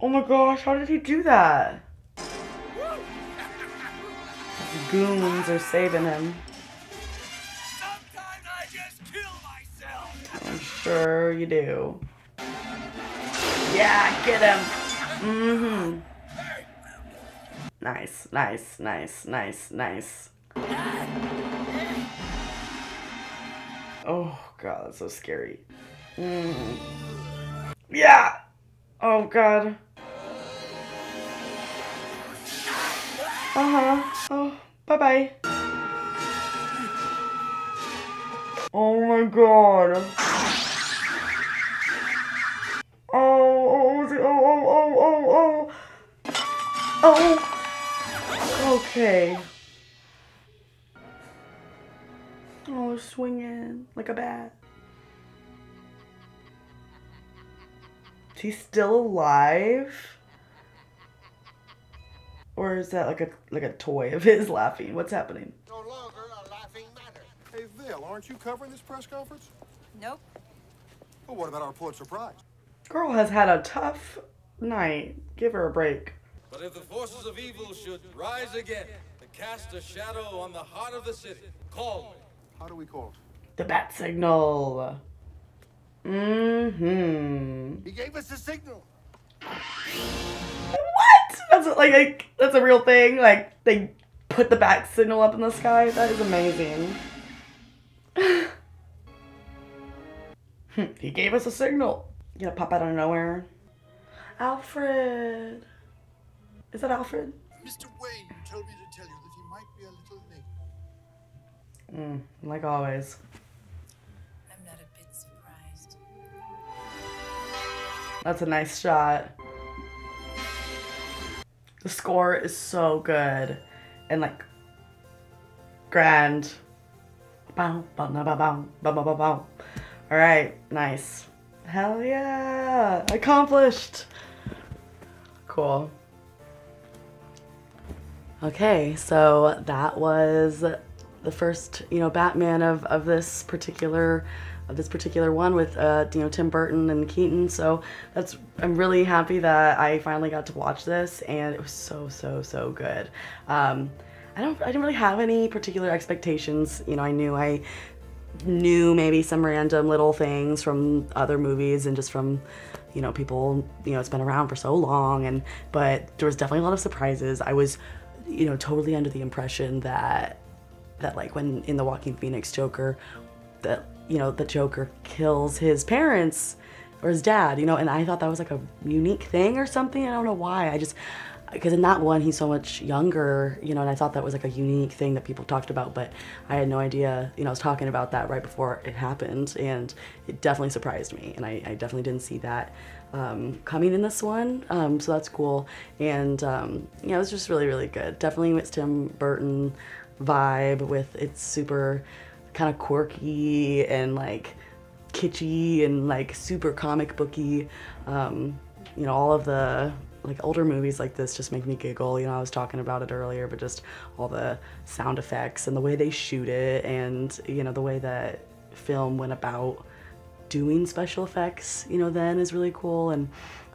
oh my gosh, how did he do that? Goons are saving him. I'm sure you do. Yeah, get him. Mm-hmm. Nice, nice, nice, nice, nice. Oh god, that's so scary. Mm. Yeah. Oh god. Uh huh. Oh, bye bye. Oh my god. Oh, oh, oh, oh, oh, oh, oh, oh. Oh. Okay. Oh, swinging like a bat. Is he still alive? Or is that like a like a toy of his laughing? What's happening? Hey, Vale, aren't you covering this press conference? Nope. Well, what about our Pulitzer Prize? Girl has had a tough night. Give her a break. But if the forces of evil should rise again to cast a shadow on the heart of the city, call me. How do we call The bat signal. Mm-hmm. He gave us a signal. What? That's like, like that's a real thing. Like they put the bat signal up in the sky. That is amazing. he gave us a signal. You gonna pop out of nowhere. Alfred. Is that Alfred? Mr. Wayne told me to tell you that he might be a little late. Mm, like always. I'm not a bit surprised. That's a nice shot. The score is so good and like grand. All right, nice. Hell yeah! Accomplished! Cool. Okay, so that was the first you know Batman of of this particular this particular one with uh, you know Tim Burton and Keaton. So that's I'm really happy that I finally got to watch this, and it was so so so good. Um, I don't I didn't really have any particular expectations. You know, I knew I knew maybe some random little things from other movies and just from you know people you know it's been around for so long and but there was definitely a lot of surprises i was you know totally under the impression that that like when in the Joaquin Phoenix joker that you know the joker kills his parents or his dad you know and i thought that was like a unique thing or something. I don't know why. I just because in that one he's so much younger you know and i thought that was like a unique thing that people talked about but i had no idea you know i was talking about that right before it happened and it definitely surprised me and i, I definitely didn't see that um, coming in this one um, so that's cool. And um, yeah it was just really really good. Definitely it's tim burton vibe with it's super kind of quirky and like kitschy and like super comic booky um, you know all of the like older movies like this just make me giggle. You know, I was talking about it earlier, but just all the sound effects and the way they shoot it and, you know, the way that film went about doing special effects, you know, then is really cool. And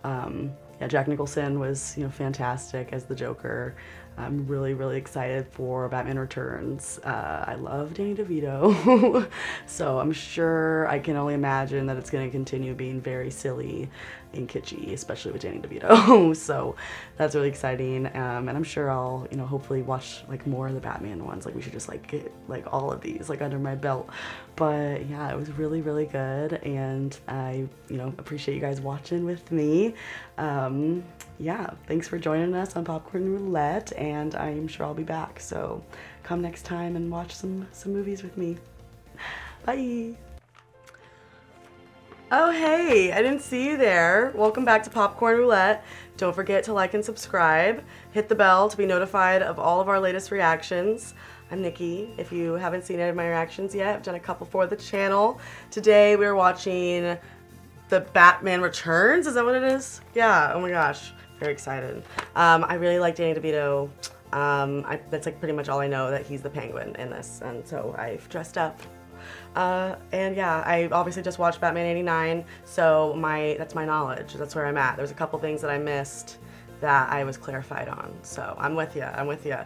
um, yeah, Jack Nicholson was, you know, fantastic as the Joker. I'm really, really excited for Batman Returns. Uh, I love Danny DeVito, so I'm sure I can only imagine that it's going to continue being very silly and kitschy, especially with Danny DeVito. so that's really exciting, um, and I'm sure I'll, you know, hopefully watch like more of the Batman ones. Like we should just like get like all of these like under my belt. But yeah, it was really, really good, and I, you know, appreciate you guys watching with me. Um, yeah, thanks for joining us on Popcorn Roulette, and I'm sure I'll be back. So come next time and watch some some movies with me. Bye. Oh hey, I didn't see you there. Welcome back to Popcorn Roulette. Don't forget to like and subscribe. Hit the bell to be notified of all of our latest reactions. I'm Nicki. If you haven't seen any of my reactions yet, I've done a couple for the channel. Today we're watching the Batman Returns. Is that what it is? Yeah, oh my gosh. Very excited. Um, I really like Danny DeVito. Um, I, that's like pretty much all I know that he's the penguin in this, and so I've dressed up. Uh, and yeah, I obviously just watched Batman 89, so my that's my knowledge. That's where I'm at. There's a couple things that I missed that I was clarified on. So I'm with you. I'm with you.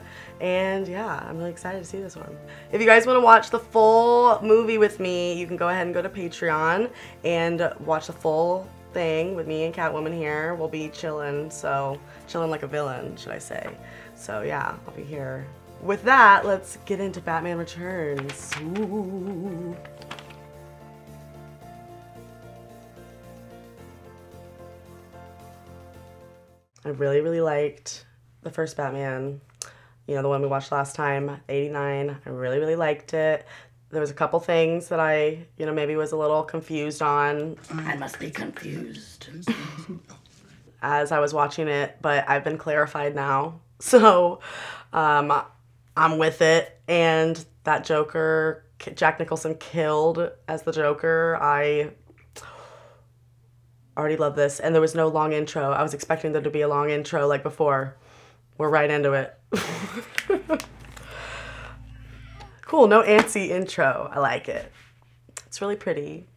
And yeah, I'm really excited to see this one. If you guys want to watch the full movie with me, you can go ahead and go to Patreon and watch the full thing with me and Catwoman here. We'll be chilling, so chilling like a villain, should I say. So yeah, I'll be here. With that, let's get into Batman Returns. Ooh. I really, really liked the first Batman. You know, the one we watched last time, 89. I really, really liked it. There was a couple things that I, you know, maybe was a little confused on. I must be confused. As I was watching it, but I've been clarified now. So, um, I'm with it. And that Joker, Jack Nicholson killed as the Joker. I already love this. And there was no long intro. I was expecting there to be a long intro like before. We're right into it. cool, no antsy intro. I like it. It's really pretty.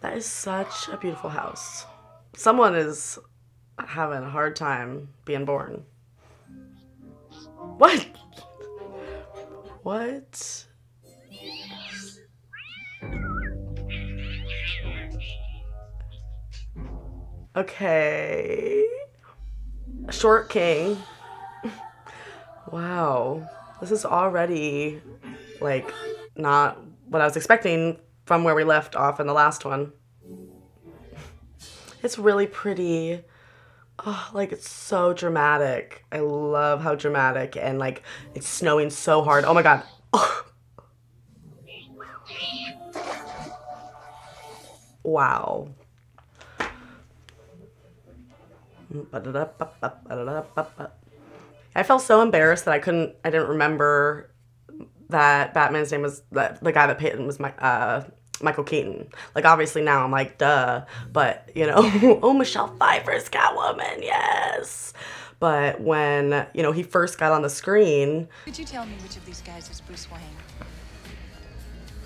That is such a beautiful house. Someone is having a hard time being born. What? What? Okay. Short King. Wow. This is already, like, not what I was expecting from where we left off in the last one. It's really pretty. Oh, like, it's so dramatic. I love how dramatic and, like, it's snowing so hard. Oh my god. Oh. Wow. I felt so embarrassed that I couldn't, I didn't remember that Batman's name was, that the guy that paid him was my, uh, Michael Keaton. Like, obviously now I'm like, duh, but, you know, oh, Michelle Pfeiffer's Catwoman, yes. But when, you know, he first got on the screen, Could you tell me which of these guys is Bruce Wayne?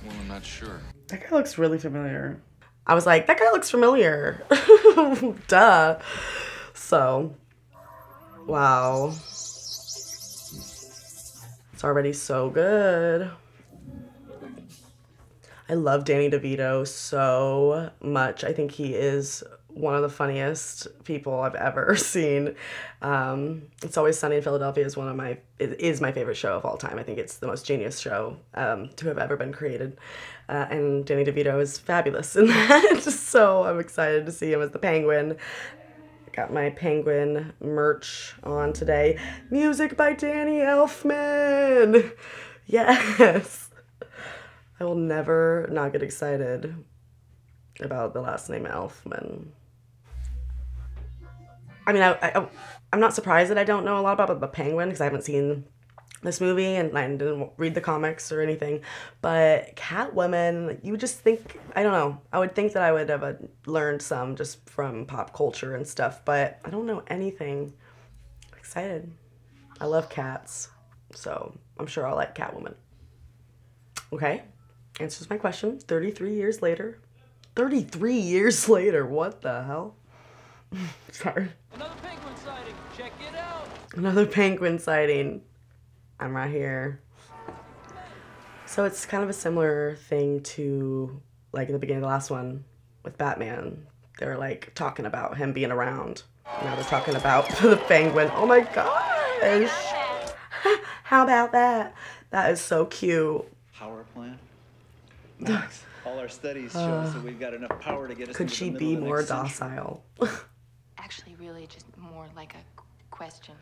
Well, I'm not sure. that guy looks really familiar. I was like, that guy looks familiar. Duh. So, wow. It's already so good. I love Danny DeVito so much. I think he is one of the funniest people I've ever seen. Um, it's Always Sunny in Philadelphia is one of my is my favorite show of all time. I think it's the most genius show um, to have ever been created, uh, and Danny DeVito is fabulous in that. so I'm excited to see him as the Penguin. Got my Penguin merch on today. Music by Danny Elfman. Yes. I will never not get excited about the last name Elfman. I mean, I, I, I'm not surprised that I don't know a lot about the Penguin because I haven't seen this movie and I didn't read the comics or anything. But Catwoman, you would just think, I don't know, I would think that I would have uh, learned some just from pop culture and stuff, but I don't know anything. excited. I love cats, so I'm sure I'll like Catwoman. Okay, answers my question. 33 years later. 33 years later, what the hell? Sorry. Another penguin sighting. Check it out. Another penguin sighting. I'm right here. So it's kind of a similar thing to like in the beginning of the last one with Batman. They were like talking about him being around. Now they're talking about the penguin. Oh my gosh. How about that? That is so cute. Power plant? Nice. All our studies show us that we've got enough power to get us Could into she the be of the more docile? Actually, really, just more like a question.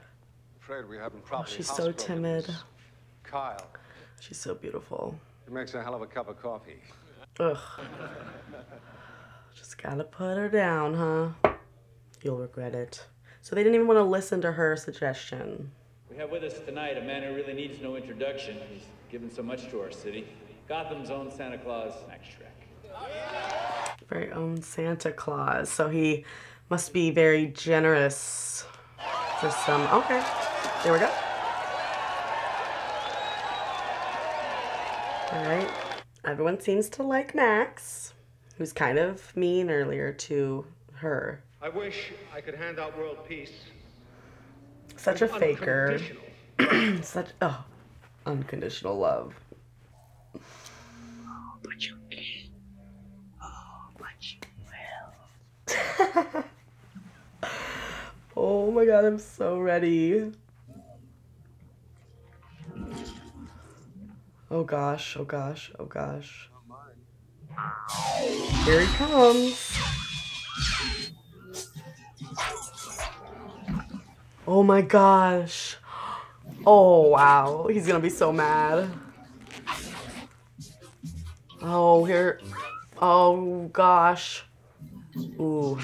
Afraid we haven't Oh, she's so timid. this. Kyle, She's so beautiful. he makes a hell of a cup of coffee. Ugh. Just gotta put her down, huh? You'll regret it. So they didn't even want to listen to her suggestion. We have with us tonight a man who really needs no introduction. He's given so much to our city. Gotham's own Santa Claus, Max Shreck. Very own Santa Claus. So he must be very generous for some. Okay, there we go. All right. Everyone seems to like Max, who's kind of mean earlier to her. I wish I could hand out world peace. Such a faker. Such oh, unconditional love. But you Oh, Oh my god, I'm so ready. Oh gosh, oh gosh, oh gosh. Here he comes. Oh my gosh. Oh wow, he's gonna be so mad. Oh, here. Oh gosh. Ooh.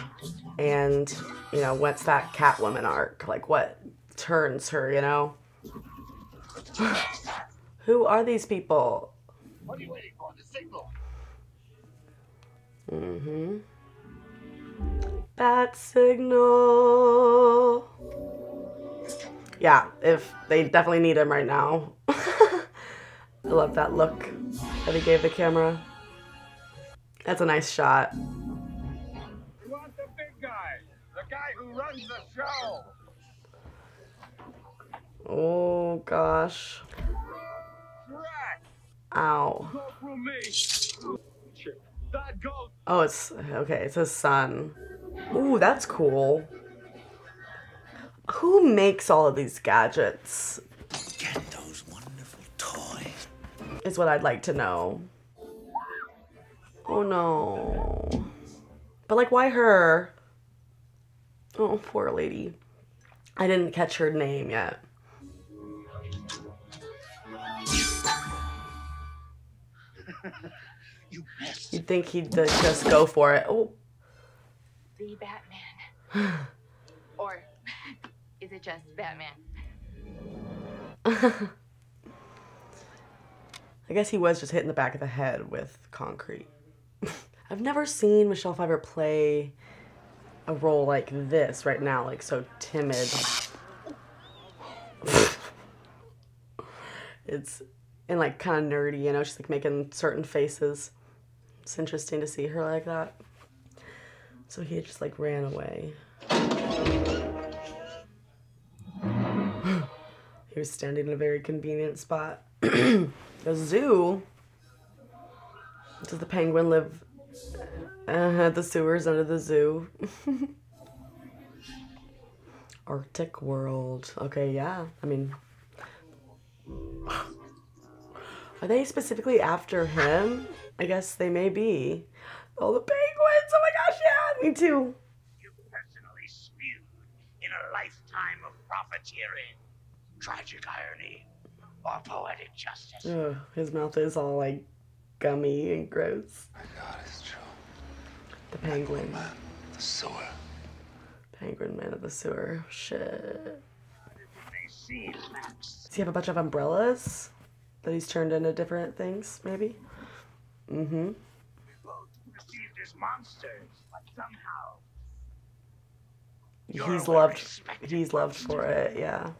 And, you know, what's that Catwoman arc? Like, what turns her, you know? Who are these people? What are you waiting for? The signal. Mm-hmm. Bat signal. Yeah, if they definitely need him right now. I love that look that he gave the camera. That's a nice shot. You want the big guy, the guy who runs the show. Oh gosh. Ow. Go through me. That goes. Oh, it's okay. It's his son. Ooh, that's cool. Who makes all of these gadgets? Get those wonderful toys. Is what I'd like to know. Oh no. But like, why her? Oh, poor lady. I didn't catch her name yet. you missed. You'd think he'd just go for it. Oh. The Batman. or is it just Batman? I guess he was just hit in the back of the head with concrete. I've never seen Michelle Pfeiffer play a role like this right now, like so timid. it's and like kind of nerdy, you know. She's like making certain faces. It's interesting to see her like that. So he just like ran away. he was standing in a very convenient spot. the zoo. Does the penguin live uh, the sewers under the zoo? Arctic World. Okay, yeah. I mean, are they specifically after him? I guess they may be. Oh, the penguins! Oh my gosh, yeah, me too. You personally spewed in a lifetime of profiteering, tragic irony, or poetic justice. Ugh, his mouth is all like gummy and gross. My God, it's true. The penguin. Man, The sewer. Penguin man of the sewer. Shit. They. Does he have a bunch of umbrellas that he's turned into different things, maybe? Mm-hmm. Both perceived as monsters, but somehow He's loved. He's loved for it. Yeah.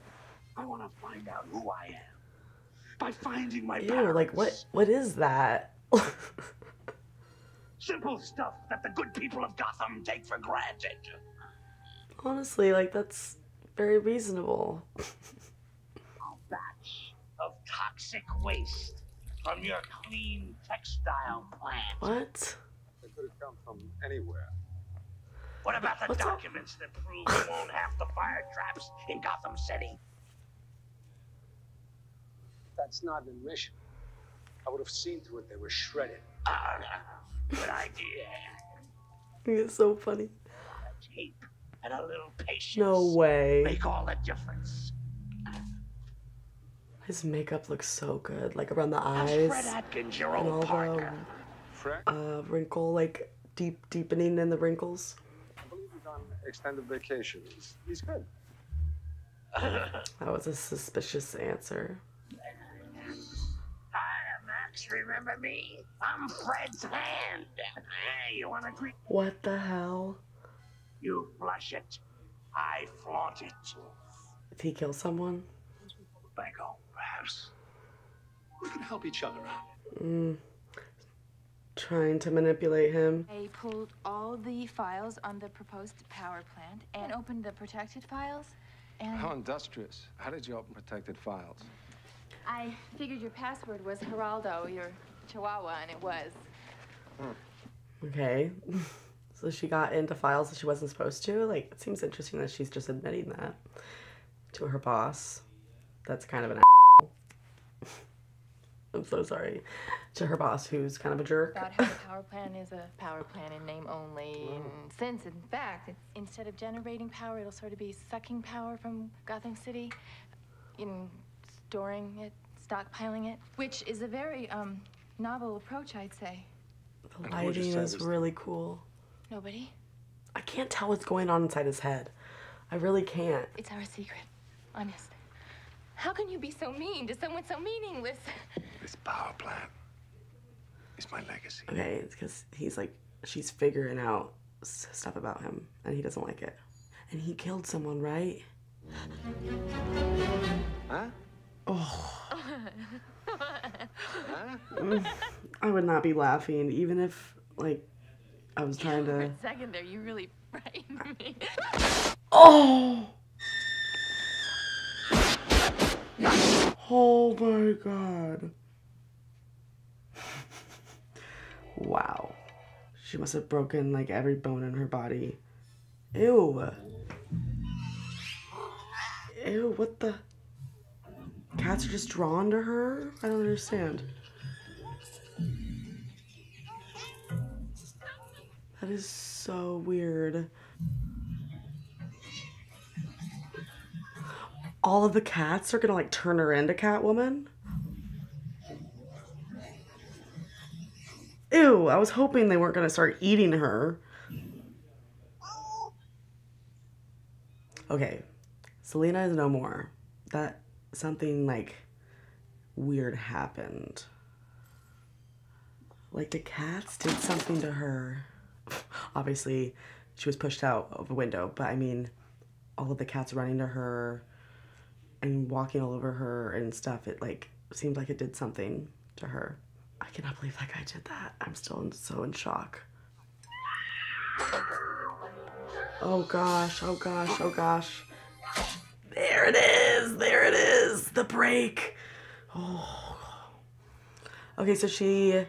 I want to find out who I am by finding my Ew. Like what? What is that? simple stuff that the good people of Gotham take for granted. Honestly, like that's very reasonable. A batch of toxic waste from your clean textile plant. What? It could have come from anywhere. What about the What's up? documents that prove you won't have the fire traps in Gotham City? That's not an admission. I would have seen to it they were shredded. Ah, good idea. It's so funny. A tape and a little patience. No way. Make all the difference. His makeup looks so good, like around the That's eyes. Fred Atkins, your and old all partner. The uh, wrinkle, like deep deepening in the wrinkles. I believe he's on extended vacation. He's, he's good. That was a suspicious answer. Hi, Max. Remember me? I'm Fred's hand. Hey, you want to drink? What the hell? You flush it. I flaunt it. Did he kill someone? Back home. We can help each other out. Mm. Trying to manipulate him. I pulled all the files on the proposed power plant and opened the protected files. And How industrious. How did you open protected files? I figured your password was Geraldo, your chihuahua, and it was. Okay. So she got into files that she wasn't supposed to. Like, it seems interesting that she's just admitting that to her boss. That's kind of an I'm so sorry. To her boss, who's kind of a jerk. About how the power plant is a power plant in name only. And since, in fact, it's, instead of generating power, it'll sort of be sucking power from Gotham City, you know, storing it, stockpiling it, which is a very um, novel approach, I'd say. The And who would you lighting is really cool. Nobody. I can't tell what's going on inside his head. I really can't. It's our secret. Honest. How can you be so mean to someone so meaningless? This power plant is my legacy. Okay, it's because he's like, she's figuring out stuff about him, and he doesn't like it. And he killed someone, right? Huh? Oh, Huh? I would not be laughing, even if, like, I was trying For to. a second there, you really frightened me. Oh! Oh my god. wow. She must have broken like every bone in her body. Ew. Ew, what the? Cats are just drawn to her? I don't understand. That is so weird. All of the cats are gonna like turn her into Catwoman? Ew, I was hoping they weren't gonna start eating her. Okay, Selina is no more. That something like weird happened. Like the cats did something to her. Obviously, she was pushed out of a window, but I mean, all of the cats running to her and walking all over her and stuff. It like seemed like it did something to her. I cannot believe that guy did that. I'm still in, so in shock. Oh gosh, oh gosh, oh gosh. There it is, there it is, the break. Oh. Okay, so she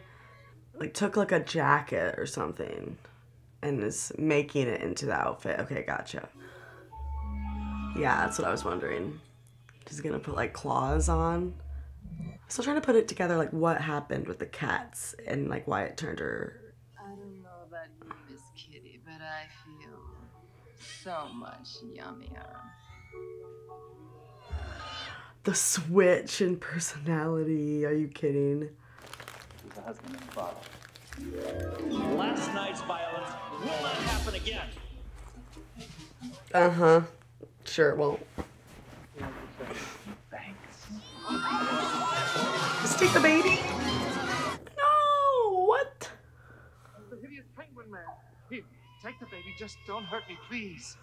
like took like a jacket or something and is making it into the outfit. Okay, gotcha. Yeah, that's what I was wondering. She's gonna put like claws on. Still trying to put it together, like what happened with the cats and like why it turned her. I don't know about you, Miss Kitty, but I feel so much yummier. The switch in personality. Are you kidding? The husband and father. Last night's violence will not happen again. Uh huh. Sure it won't. Thanks. Just take the baby. No! What? The hideous penguin man. Here, take the baby. Just don't hurt me, please.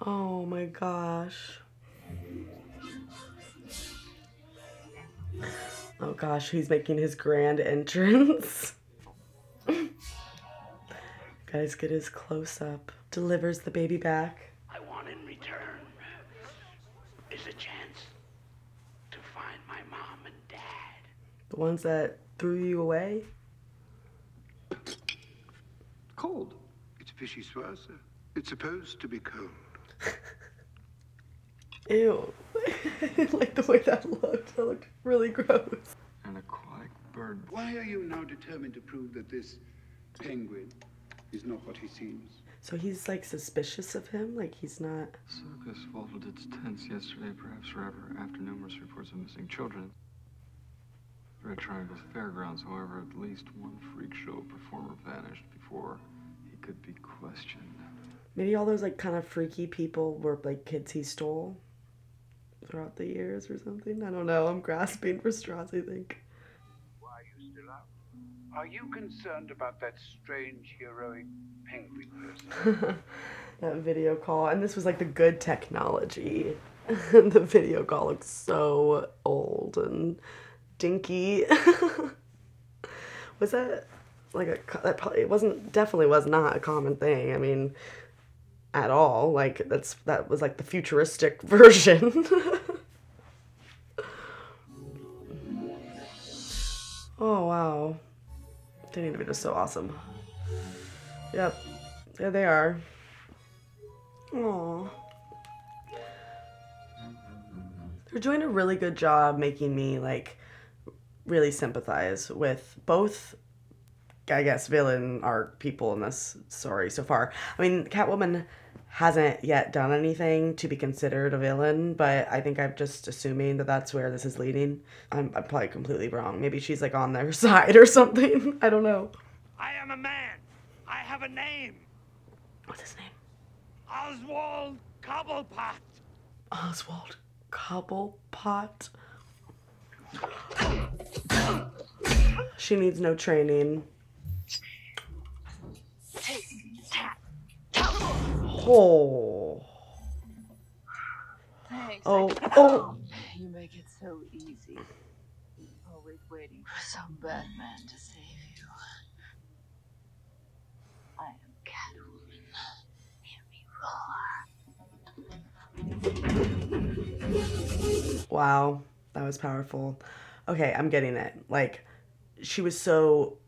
Oh my gosh. Oh gosh, he's making his grand entrance. Guys, get his close up. Delivers the baby back. I want in return is a chance to find my mom and dad. The ones that threw you away. Cold. It's vichyssoise. It's supposed to be cold. Ew. like the way that looked. That looked really gross. And a quiet bird. Why are you now determined to prove that this penguin is not what he seems? So he's like suspicious of him? Like he's not. Circus vaulted its tents yesterday, perhaps forever, after numerous reports of missing children. Red Triangle's fairgrounds, however, at least one freak show performer vanished before he could be questioned. Maybe all those like kind of freaky people were like kids he stole throughout the years or something. I don't know. I'm grasping for straws, I think. Are you concerned about that strange, heroic penguin person? that video call. And this was like the good technology. the video call looks so old and dinky. was that like a that probably it wasn't definitely was not a common thing. I mean, at all. Like that's that was like the futuristic version. oh wow. Danny DeVito's so awesome. Yep. There they are. Aww. They're doing a really good job making me like really sympathize with both I guess villain arc people in this story so far. I mean, Catwoman hasn't yet done anything to be considered a villain, but I think I'm just assuming that that's where this is leading. I'm, I'm probably completely wrong. Maybe she's like on their side or something. I don't know. I am a man. I have a name. What's his name? Oswald Cobblepot. Oswald Cobblepot. She needs no training. Oh. Thanks. Oh. Oh. You make it so easy. Always waiting for some bad man to save you. I am Catwoman. Hear me roar. Wow. That was powerful. Okay, I'm getting it. Like, she was so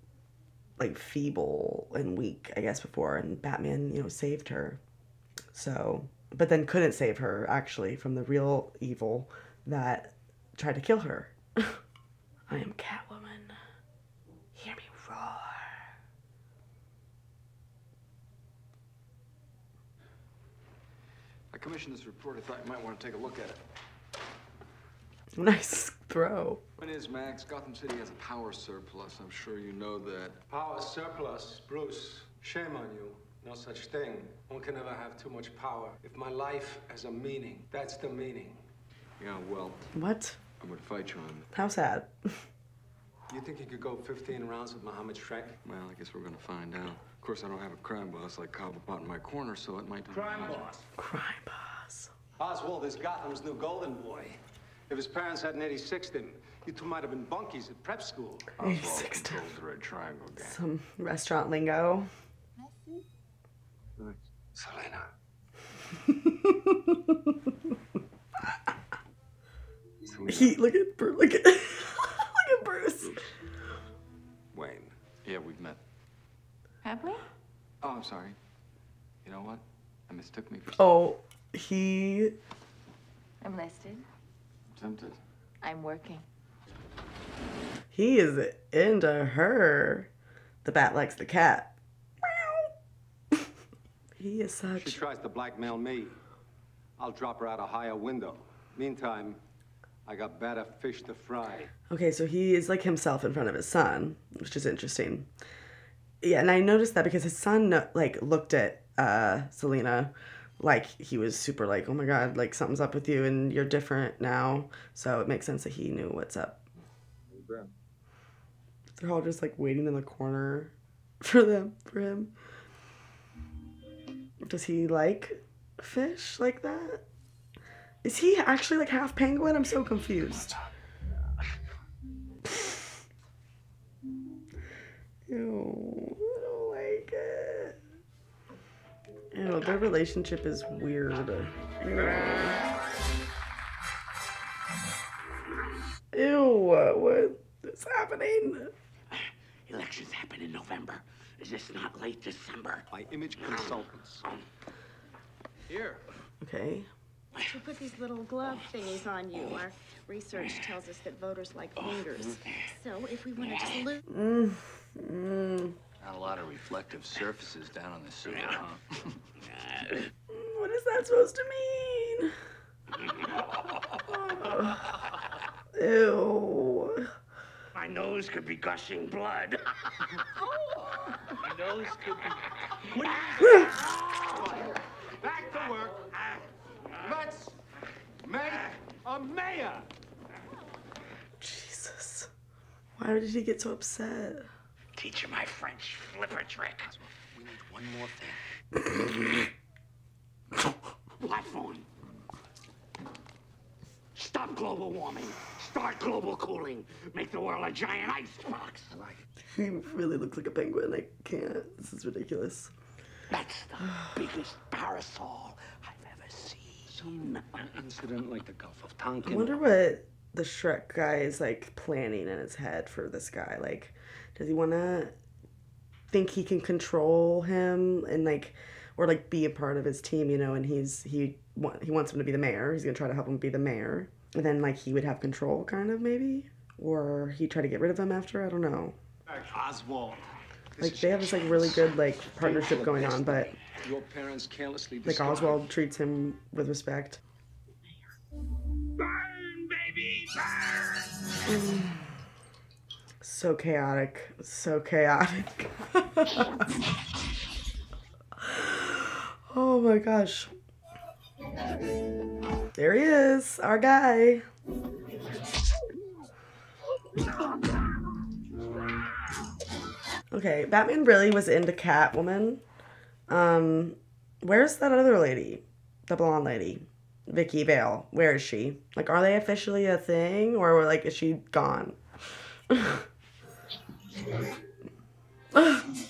like feeble and weak, I guess, before, and Batman, you know, saved her. So, but then couldn't save her actually from the real evil that tried to kill her. I am Catwoman. Hear me roar. I commissioned this report. I thought you might want to take a look at it. Nice throw. Point is, Max, Gotham City has a power surplus. I'm sure you know that. Power surplus, Bruce. Shame on you. No such thing. One can never have too much power. If my life has a meaning, that's the meaning. Yeah, well, What? I would fight you on. How sad. You think you could go 15 rounds with Mohammed Shreck? Well, I guess we're gonna find out. Of course, I don't have a crime boss like Cobblepot in my corner, so it might. Crime boss. Crime boss. Oswald is Gotham's new golden boy. If his parents hadn't 86'd him, you two might have been bunkies at prep school. Oswald 86 controls the Red Triangle gang. Some restaurant lingo. Selina. He look at Bru- look at look at Bruce. Wayne. Yeah, we've met. Have we? Oh, I'm sorry. You know what? I mistook me for Oh, he I'm listed. tempted. I'm working. he is into her. The bat likes the cat. Meow. he is such. She tries to blackmail me. I'll drop her out a higher window. Meantime, I got better fish to fry. Okay, so he is like himself in front of his son, which is interesting. Yeah, and I noticed that because his son like looked at uh Selina like he was super like, "Oh my god, like something's up with you and you're different now." So it makes sense that he knew what's up. They're all just like waiting in the corner for them for him. Does he like fish like that? Is he actually like half penguin? I'm so confused. Ew, I don't like it. Ew, their relationship is weird. Ew. Ew, what is happening? Elections happen in November. Is this not late December? My image consultants. Here. Okay. We put these little glove thingies on you. Our research tells us that voters like fingers. So if we want to just lose. Mm, mm. Not a lot of reflective surfaces down on the suit, huh? What is that supposed to mean? Ew. My nose could be gushing blood. My nose could be. Ah! Back to work. Let's make a mayor. Jesus. Why did he get so upset? Teach her my French flipper trick. We need one more thing. Platform. Stop global warming. Start global cooling. Make the world a giant icebox. I like it. He really looks like a penguin. I can't. This is ridiculous. That's the biggest parasol I've ever seen. Some incident like the Gulf of Tonkin. I wonder what the Shreck guy is like planning in his head for this guy. Like, does he want to think he can control him and like, or like be a part of his team? You know, and he's he want he wants him to be the mayor. He's gonna try to help him be the mayor, and then like he would have control, kind of maybe, or he try to get rid of him after. I don't know. Oswald. Like they have this like really good like partnership going on, but Your parents carelessly like Oswald treats him with respect. Burn, baby, burn! So chaotic. So chaotic. oh my gosh. There he is, our guy. Okay, Batman really was into Catwoman. Um, where's that other lady? The blonde lady. Vicki Vale. Where is she? Like, are they officially a thing? Or, like, is she gone?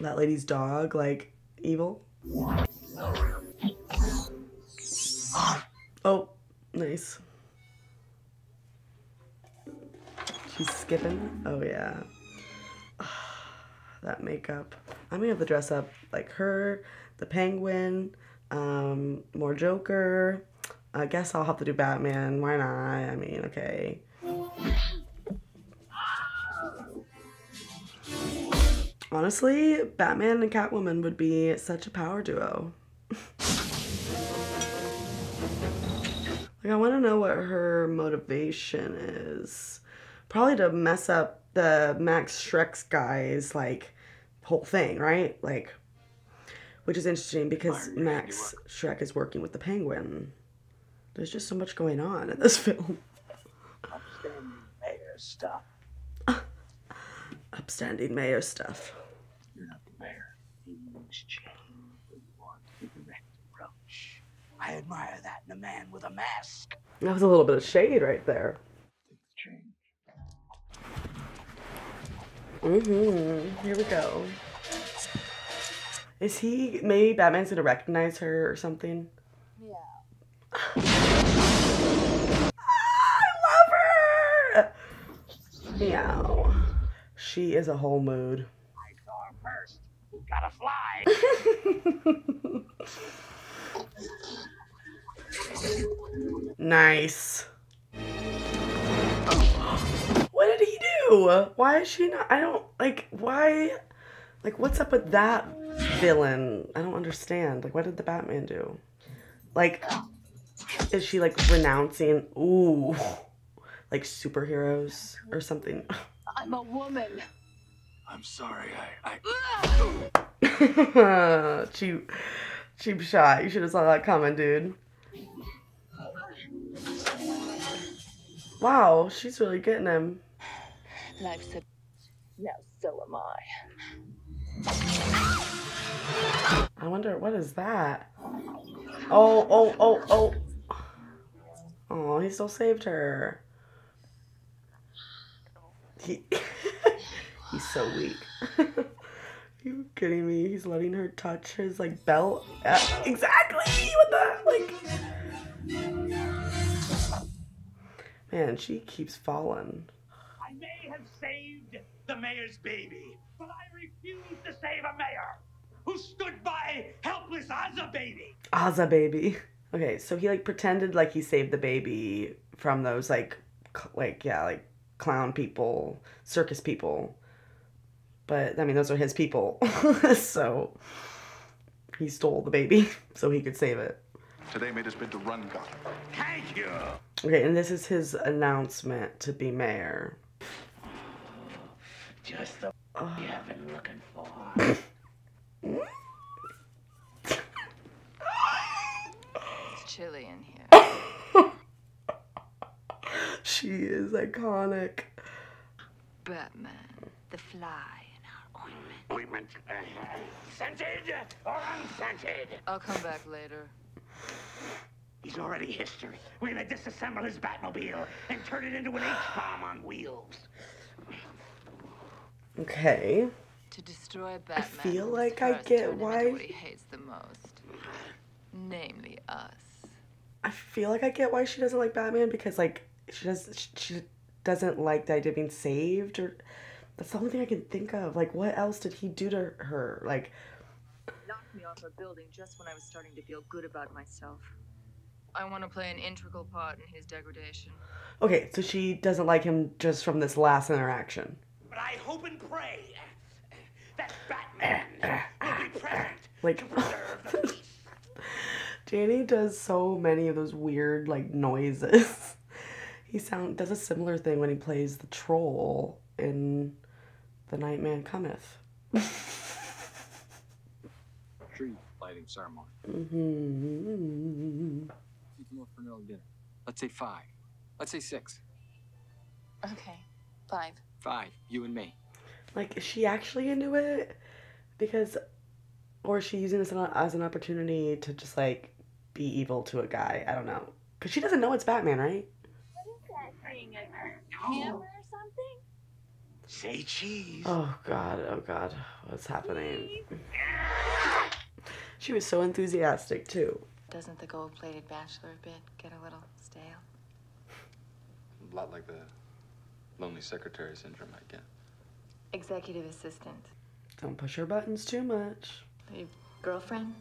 that lady's dog, like, evil. Oh, nice. She's skipping. Oh, yeah. that makeup. I'm gonna have to dress up like her, the penguin, um, more Joker. I guess I'll have to do Batman. Why not? I mean, okay. Honestly, Batman and Catwoman would be such a power duo. like, I want to know what her motivation is. Probably to mess up the Max Shreck's guy's, like, whole thing, right? Like, which is interesting because Max Shreck is working with the Penguin. There's just so much going on in this film. Upstanding mayor stuff. Upstanding mayor stuff. You're not the mayor. You change what you want. I admire that in a man with a mask. That was a little bit of shade right there. Mm-hmm. Here we go. Is he maybe Batman's gonna recognize her or something? Yeah. I love her. Meow. She is a whole mood. I saw her first. Gotta fly. Nice. What did he do? Why is she not? I don't like. Why? Like, what's up with that villain? I don't understand. Like, what did the Batman do? Like, is she like renouncing? Ooh, like superheroes or something? I'm a woman. I'm sorry. I. I... cheap, cheap shot. You should have saw that coming, dude. Wow, she's really getting him. Life's a. Now so am I. I wonder what is that? Oh, oh, oh, oh. Oh, he still saved her. He He's so weak. you kidding me? He's letting her touch his like belt. Uh, exactly. What the like? Man, she keeps falling. I may have saved the mayor's baby, but I refuse to save a mayor who stood by helpless as a baby. Aza baby. Okay, so he like pretended like he saved the baby from those like like yeah, like clown people, circus people. But I mean those are his people. so he stole the baby so he could save it. Today made us bid to run Gotham. Thank you. Okay, and this is his announcement to be mayor. Just the you have been looking for. It's chilly in here. She is iconic. Batman, the fly in our ointment. Ointment. Scented or unscented? I'll come back later. He's already history. We're gonna disassemble his Batmobile and turn it into an H-bomb on wheels. Okay. To destroy Batman. I feel like I get turn him into why- What he hates the most, namely us. I feel like I get why she doesn't like Batman because like she does she doesn't like the idea of being saved or that's the only thing I can think of. Like what else did he do to her? Like Knocked me off a building just when I was starting to feel good about myself. I want to play an integral part in his degradation. okay, so she doesn't like him just from this last interaction. But I hope and pray that Batman will be present Like to preserve the peace. Danny does so many of those weird like noises. he sound does a similar thing when he plays the troll in The Nightman Cometh. Tree lighting ceremony. Mm-hmm. You come for an early dinner. Let's say five. Let's say six. Okay, five. Five. You and me. Like, is she actually into it? Because, or is she using this as an opportunity to just like be evil to a guy? I don't know. Because she doesn't know it's Batman, right? Being a hammer or something? Say cheese. Oh God! Oh God! What's happening? She was so enthusiastic too. Doesn't the gold-plated bachelor bit get a little stale? A lot like the lonely secretary syndrome I get. Executive assistant. Don't push her buttons too much. Your girlfriend?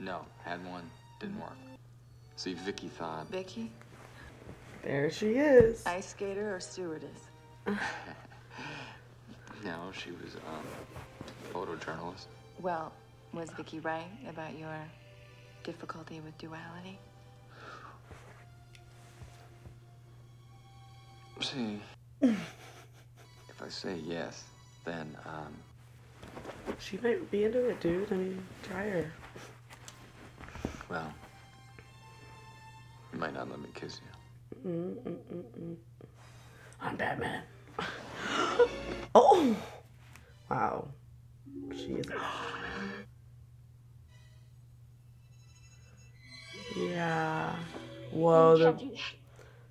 No, had one, didn't work. See, Vicki thought. Vicki? There she is. Ice skater or stewardess? No, she was um, a photojournalist. Well, was Vicki right about your difficulty with duality? See, if I say yes, then um, She might be into it, dude. I mean, try her. well, you might not let me kiss you. Mm-mm-mm-mm. I'm Batman. oh! Wow. She is. they're can't do that.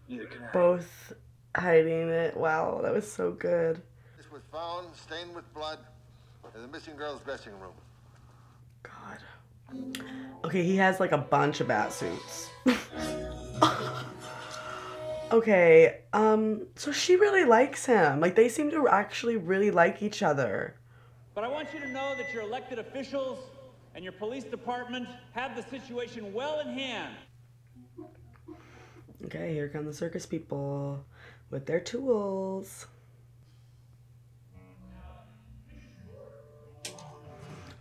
Neither can I. both hiding it. Wow, that was so good. This was found stained with blood in the missing girl's dressing room. Okay, he has like a bunch of bat suits. okay, um, so she really likes him. Like they seem to actually really like each other. But I want you to know that your elected officials and your police department have the situation well in hand. Okay, here come the circus people with their tools.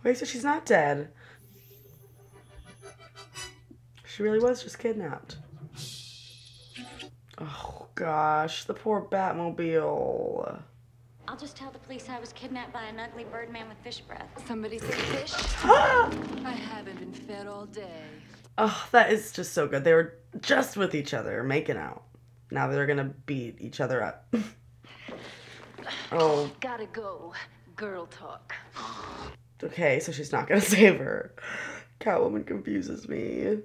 Wait, so she's not dead. She really was just kidnapped. Oh gosh, the poor Batmobile. I'll just tell the police I was kidnapped by an ugly bird man with fish breath. Somebody said fish? I haven't been fed all day. Oh, that is just so good. They were just with each other, making out. Now they're gonna beat each other up. oh, Gotta go. Girl talk. okay, so she's not gonna save her. Catwoman confuses me.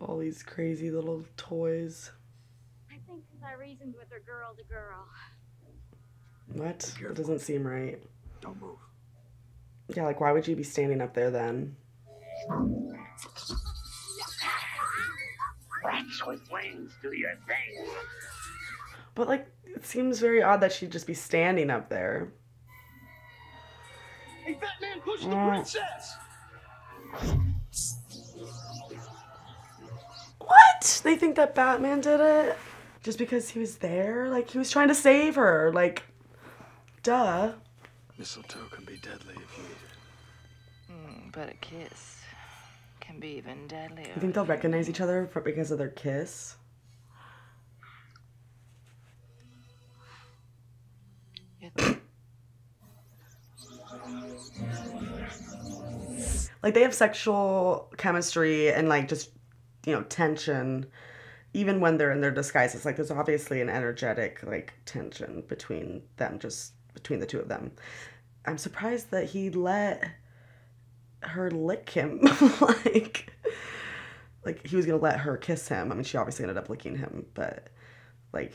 All these crazy little toys. I think I reasoned with her girl to girl. What? That doesn't seem right. Don't move. Yeah, like why would you be standing up there then? Rats with wings, do your thing. But like it seems very odd that she'd just be standing up there. Hey, Batman, push the princess! What? They think that Batman did it? Just because he was there? Like he was trying to save her. Like duh. Mistletoe can be deadly if you eat it. Mm, but a kiss can be even deadlier. You think they'll recognize each other for because of their kiss? Like they have sexual chemistry and like just you know tension even when they're in their disguises like there's obviously an energetic like tension between them just between the two of them i'm surprised that he let her lick him like like he was gonna let her kiss him i mean she obviously ended up licking him but like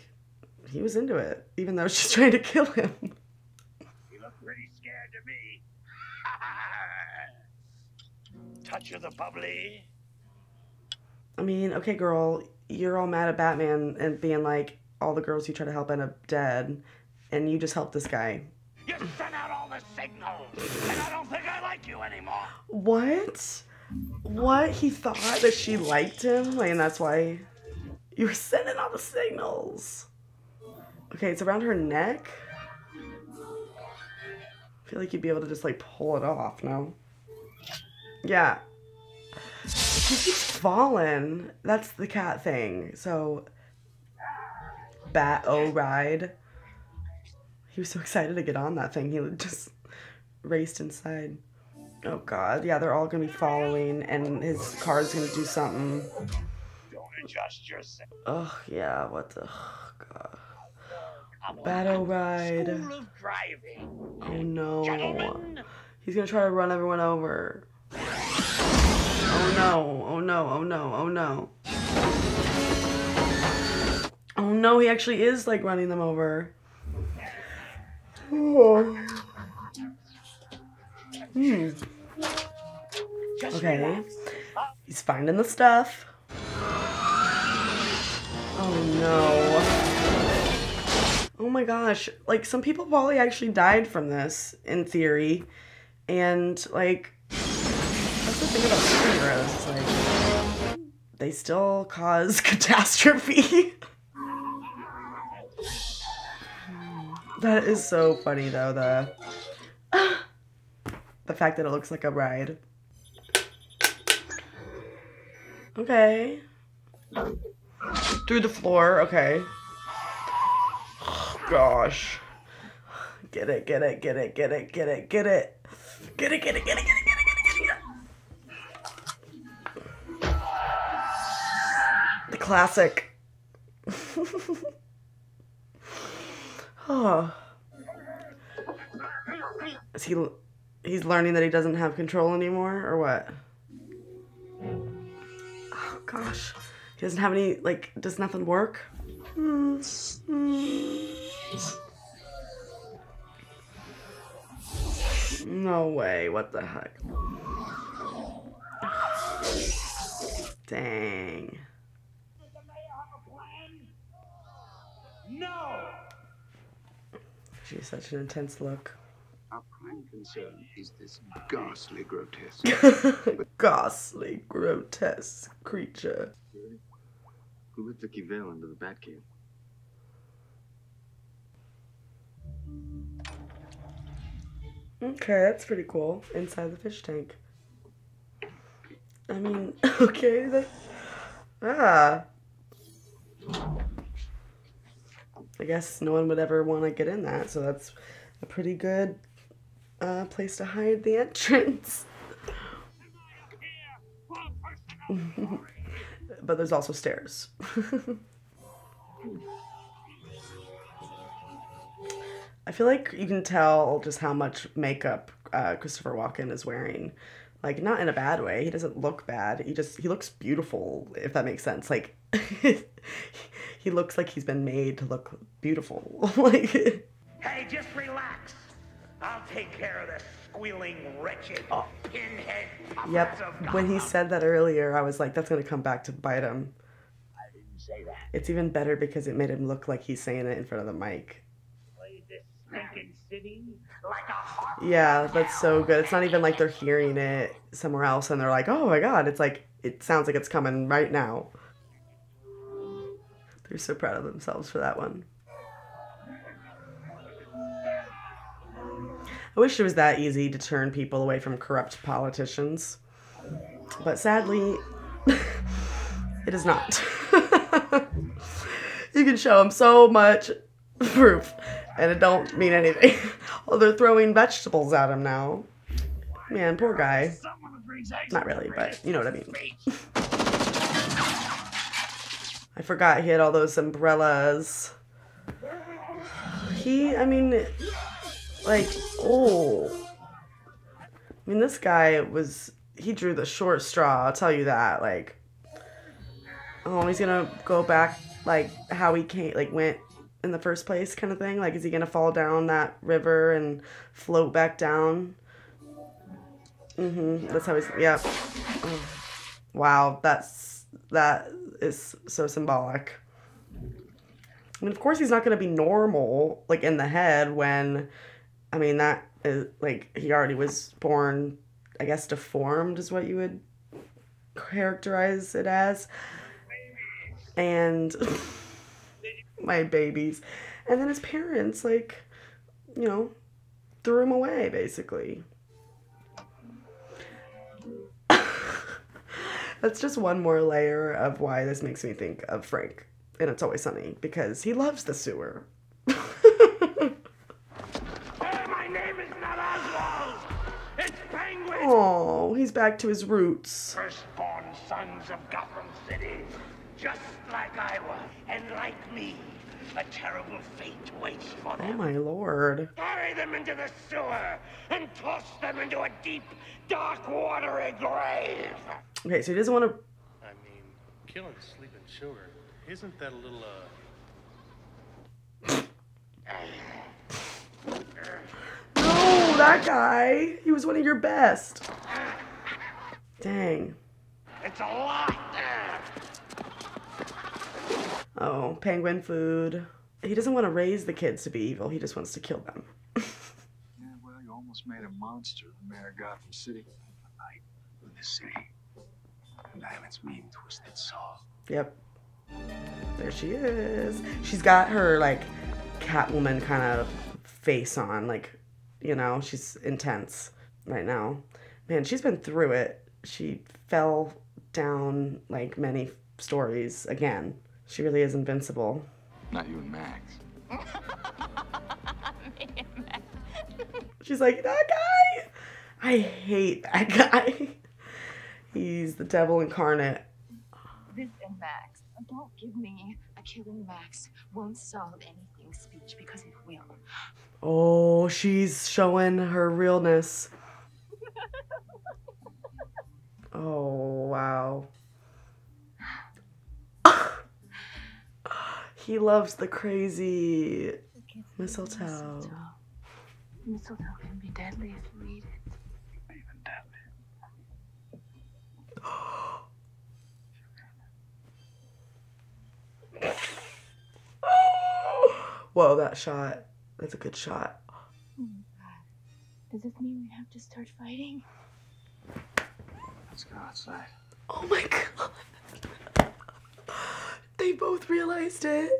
he was into it even though she's trying to kill him You look pretty scared to me. Touch of the bubbly. I mean, okay, girl, you're all mad at Batman and being like, all the girls you try to help end up dead, and you just helped this guy. You sent out all the signals, and I don't think I like you anymore. What? What? He thought that she liked him, like, and that's why you were sending all the signals. Okay, it's around her neck. I feel like you'd be able to just like pull it off, no? Yeah. Falling. That's the cat thing. So, Bat O ride. He was so excited to get on that thing. He just raced inside. Oh god, yeah, they're all gonna be following, and his car's gonna do something. Don't adjust yourself. Oh yeah, what the oh, god. Battle ride. Oh no. Gentlemen. He's gonna try to run everyone over. Oh no, oh no, oh no, oh no. Oh no, he actually is like running them over. Oh. Hmm. Okay. He's finding the stuff. Oh no. Oh my gosh. Like some people probably actually died from this in theory. And like the thing about superheroes. It's like they still cause catastrophe. that is so funny though, the the fact that it looks like a ride. Okay. Through the floor, okay. Oh, gosh. Get it, get it, get it, get it, get it, get it. Get it, get it, get it, get it, get it, get it, The classic. oh. Is he he's learning that he doesn't have control anymore, or what? Oh gosh, he doesn't have any. Like, does nothing work? No way. What the heck? Dang. She's such an intense look. Our prime concern is this ghastly grotesque. Ghastly, grotesque creature. Who let Vicki Vale into the Batcave? Okay, that's pretty cool. Inside the fish tank. I mean, okay, that. Ah. I guess no one would ever want to get in that, so that's a pretty good uh, place to hide the entrance. but there's also stairs. I feel like you can tell just how much makeup uh, Christopher Walken is wearing. Like not in a bad way. He doesn't look bad. He just he looks beautiful, if that makes sense. Like he looks like he's been made to look beautiful. like Hey, just relax. I'll take care of this squealing, wretched oh. pinhead Yep. When he said that earlier, I was like, that's gonna come back to bite him. I didn't say that. It's even better because it made him look like he's saying it in front of the mic. Played this stinking city like a harp. Yeah, that's so good. It's not even like they're hearing it somewhere else and they're like, oh my god, it's like, it sounds like it's coming right now. They're so proud of themselves for that one. I wish it was that easy to turn people away from corrupt politicians. But sadly, it is not. you can show them so much proof and it don't mean anything. oh, they're throwing vegetables at him now. Man, poor guy. Not really, but you know what I mean. I forgot he had all those umbrellas. He, I mean, like, oh. I mean, this guy was, he drew the short straw, I'll tell you that. Like, oh, he's gonna go back, like, how he came, like, went in the first place kind of thing. Like, is he gonna fall down that river and float back down? Mm-hmm. That's how he's, yep. Oh. Wow, that's, that is so symbolic. Mean, of course, he's not to be normal, like in the head, when, I mean, that is like he already was born, I guess, deformed is what you would characterize it as. And my babies. And then his parents, like, you know, threw him away, basically. That's just one more layer of why this makes me think of Frank and It's Always Sunny because he loves the sewer. Hey, my name is not Oswald. It's Penguin. Oh, he's back to his roots. Firstborn sons of Gotham City, just like I was, and like me, a terrible fate waits for Oh them. my lord. Carry them into the sewer and toss them into a deep, dark, watery grave. Okay, so he doesn't want to. I mean, killing sleeping children, isn't that a little, uh... No, that guy. He was one of your best. Dang. It's a lot. Oh, penguin food. He doesn't want to raise the kids to be evil. He just wants to kill them. Yeah, well, you almost made a monster, the mayor of Gotham City. In the city. Am its mean, twisted soul. Yep. There she is. She's got her like Catwoman kind of face on, like, you know, she's intense right now. Man, she's been through it. She fell down like many stories again. She really is invincible. Not you and Max. She's like, that guy? I hate that guy. He's the devil incarnate. This and Max. Don't give me a killing Max won't solve anything speech because it will. Oh, she's showing her realness. Oh, wow. He loves the crazy mistletoe. Mistletoe can be deadly if you eat it. Whoa, that shot. That's a good shot. Oh Does this mean we have to start fighting? Let's go outside. Oh my god. They both realized it.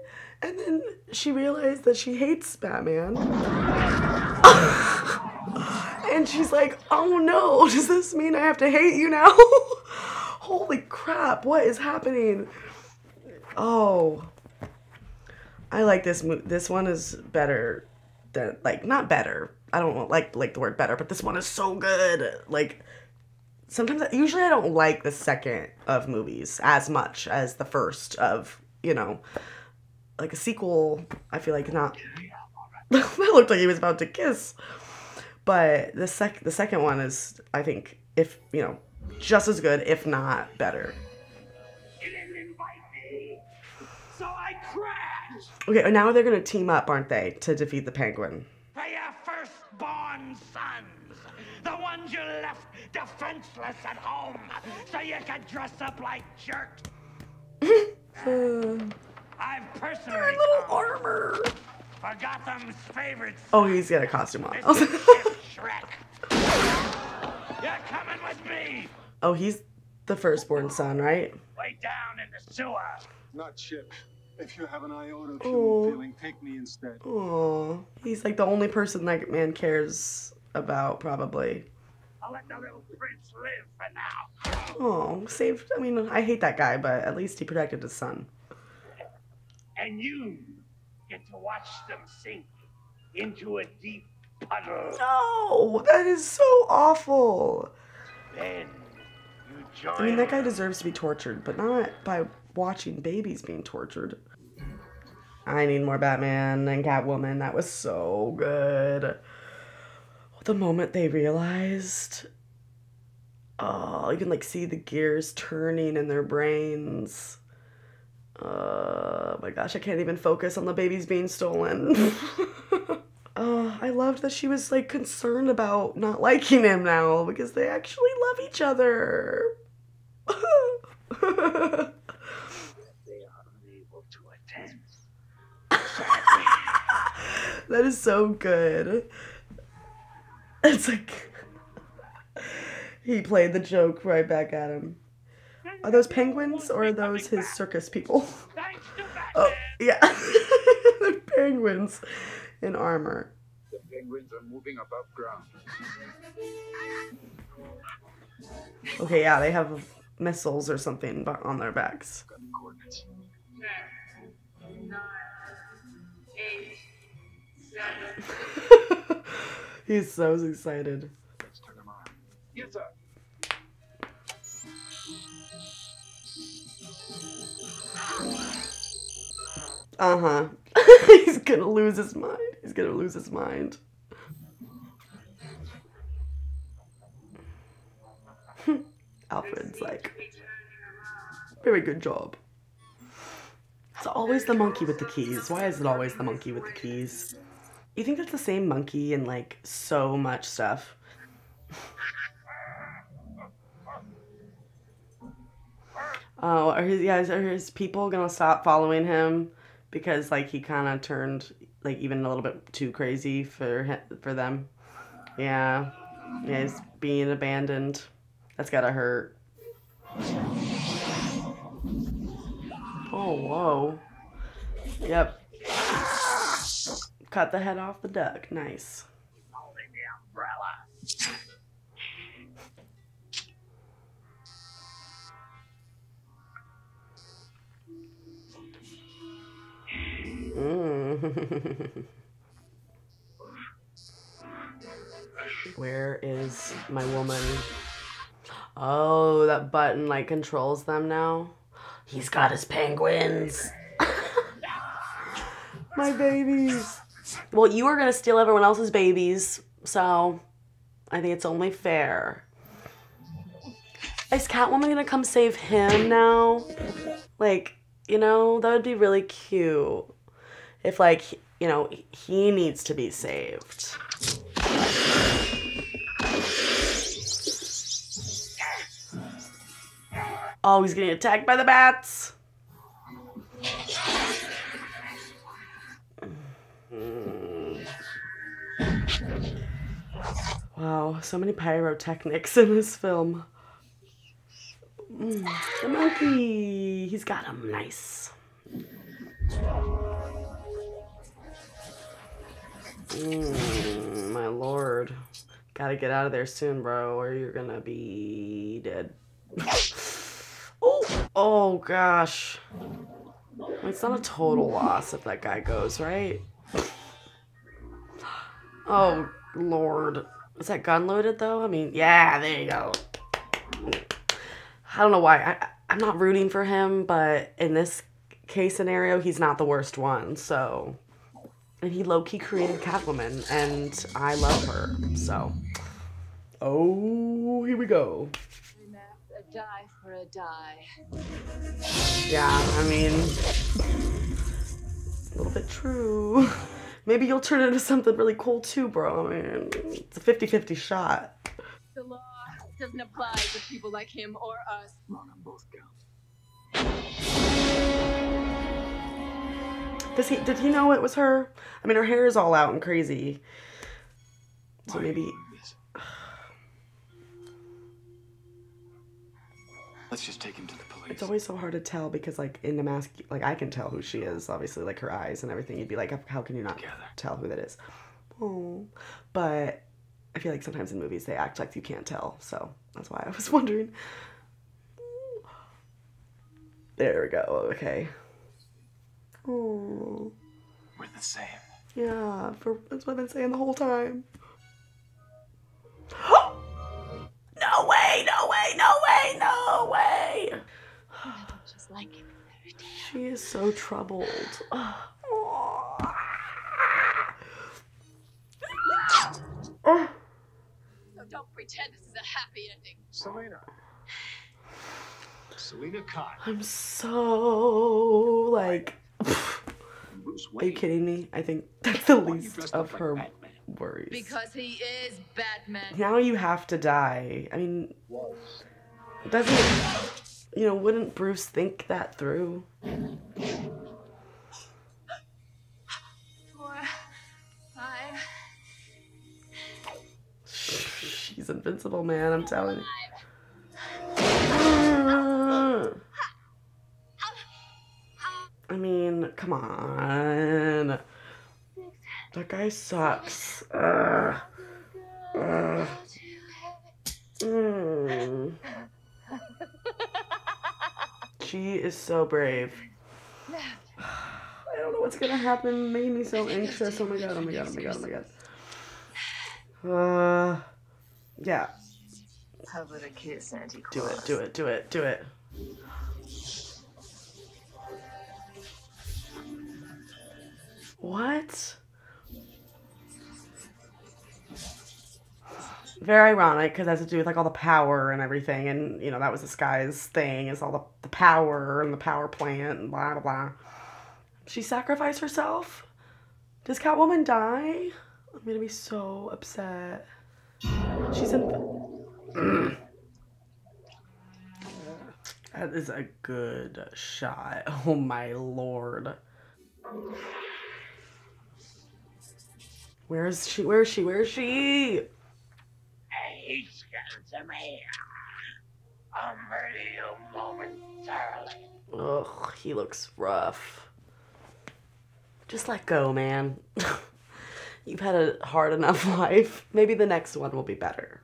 And then she realized that she hates Batman. and she's like, oh no, does this mean I have to hate you now? Holy crap, what is happening? Oh. I like this mo- this one is better than like not better. I don't like like the word better, but this one is so good. Like sometimes usually I don't like the second of movies as much as the first of, you know, like a sequel, I feel like not that looked like he was about to kiss. But the sec the second one is I think if, you know, just as good, if not better. You didn't invite me, so I crashed. Okay, now they're gonna team up, aren't they, to defeat the penguin? For your firstborn sons, the ones you left defenseless at home, so you could dress up like jerks. Uh, I've personally They're in little armor. for Gotham's favorite Oh, he's got a costume on. Shreck. You're coming with me. oh, he's the firstborn son, right? Way down in the sewer. Not Chip. If you have an iota of human feeling, take me instead. Oh, he's like the only person that man cares about, probably. I'll let the little prince live for now. Oh, saved. I mean, I hate that guy, but at least he protected his son. And you get to watch them sink into a deep puddle. No, that is so awful. Then you join. I mean, that guy deserves to be tortured, but not by watching babies being tortured. I need more Batman and Catwoman. That was so good. The moment they realized, oh, you can like see the gears turning in their brains. Oh my gosh, I can't even focus on the babies being stolen. oh, I loved that she was like concerned about not liking him now because they actually love each other. They are unable to attend. That is so good. It's like he played the joke right back at him. Are those penguins or are those his circus people? Oh, yeah. the penguins in armor. The penguins are moving above ground. Okay, yeah, they have missiles or something on their backs. He's so excited. Let's turn them on. Yes, sir. Uh huh. He's gonna lose his mind. He's gonna lose his mind. Alfred's like, very good job. It's always the monkey with the keys. Why is it always the monkey with the keys? You think that's the same monkey in like so much stuff? Oh, are his yeah, are his people gonna stop following him because like he kind of turned like even a little bit too crazy for him, for them? Yeah, yeah, he's being abandoned. That's gotta hurt. Oh whoa. Yep. Cut the head off the duck. Nice. Holding the umbrella. Where is my woman? Oh, that button like controls them now. He's got his penguins. my babies. Well, you are gonna steal everyone else's babies, so I think it's only fair. Is Catwoman gonna come save him now? Like, you know, that would be really cute. If, like, you know, he needs to be saved. Oh, he's getting attacked by the bats. Wow, so many pyrotechnics in this film. Mm, the monkey, he's got him nice. Mm, my lord, gotta get out of there soon, bro, or you're gonna be dead. oh, oh gosh, it's not a total loss if that guy goes, right? Oh lord, is that gun loaded though? I mean, yeah, there you go. I don't know why. I, I'm not rooting for him, but in this case scenario, he's not the worst one. So, and he low key created Catwoman, and I love her. So, oh, here we go. A die for a die. Yeah, I mean, a little bit true. Maybe you'll turn into something really cool too, bro. I mean, it's a 50 50 shot. The law doesn't apply to people like him or us. Wrong on both counts. Does he? Did he know it was her? I mean, her hair is all out and crazy. So maybe. Let's just take him to the It's always so hard to tell because, like, in the mask, like, I can tell who she is, obviously, like her eyes and everything. You'd be like, how can you not tell who that is? Oh. But I feel like sometimes in movies they act like you can't tell. So that's why I was wondering. There we go. Okay. Oh. We're the same. Yeah, for, that's what I've been saying the whole time. no way, no way, no way, no way. Just like him. She is so troubled. So don't pretend this is a happy ending. Selina. Selina Kyle. I'm so like. Bruce Are you kidding me? I think that's the least of her worries. Because he is Batman. Now you have to die. I mean, doesn't you know? Wouldn't Bruce think that through? Four, five, She's invincible, man. I'm telling you. I mean, come on. That guy sucks. Ugh. Ugh. Mm. She is so brave. I don't know what's gonna happen. Made me so anxious. Oh my god, oh my god, oh my god, oh my god. Uh, yeah. How about a kiss, Santa Claus? Do it, do it, do it, do it. What? Very ironic because it has to do with like all the power and everything, and you know that was this guy's thing is all the, the power and the power plant and blah blah blah. She sacrificed herself. Does Catwoman die? I'm gonna be so upset. She's in. That is a good shot. Oh my lord. Where is she? Where is she? Where is she? He's got some hair. I'm ready you momentarily. Ugh, he looks rough. Just let go, man. You've had a hard enough life. Maybe the next one will be better.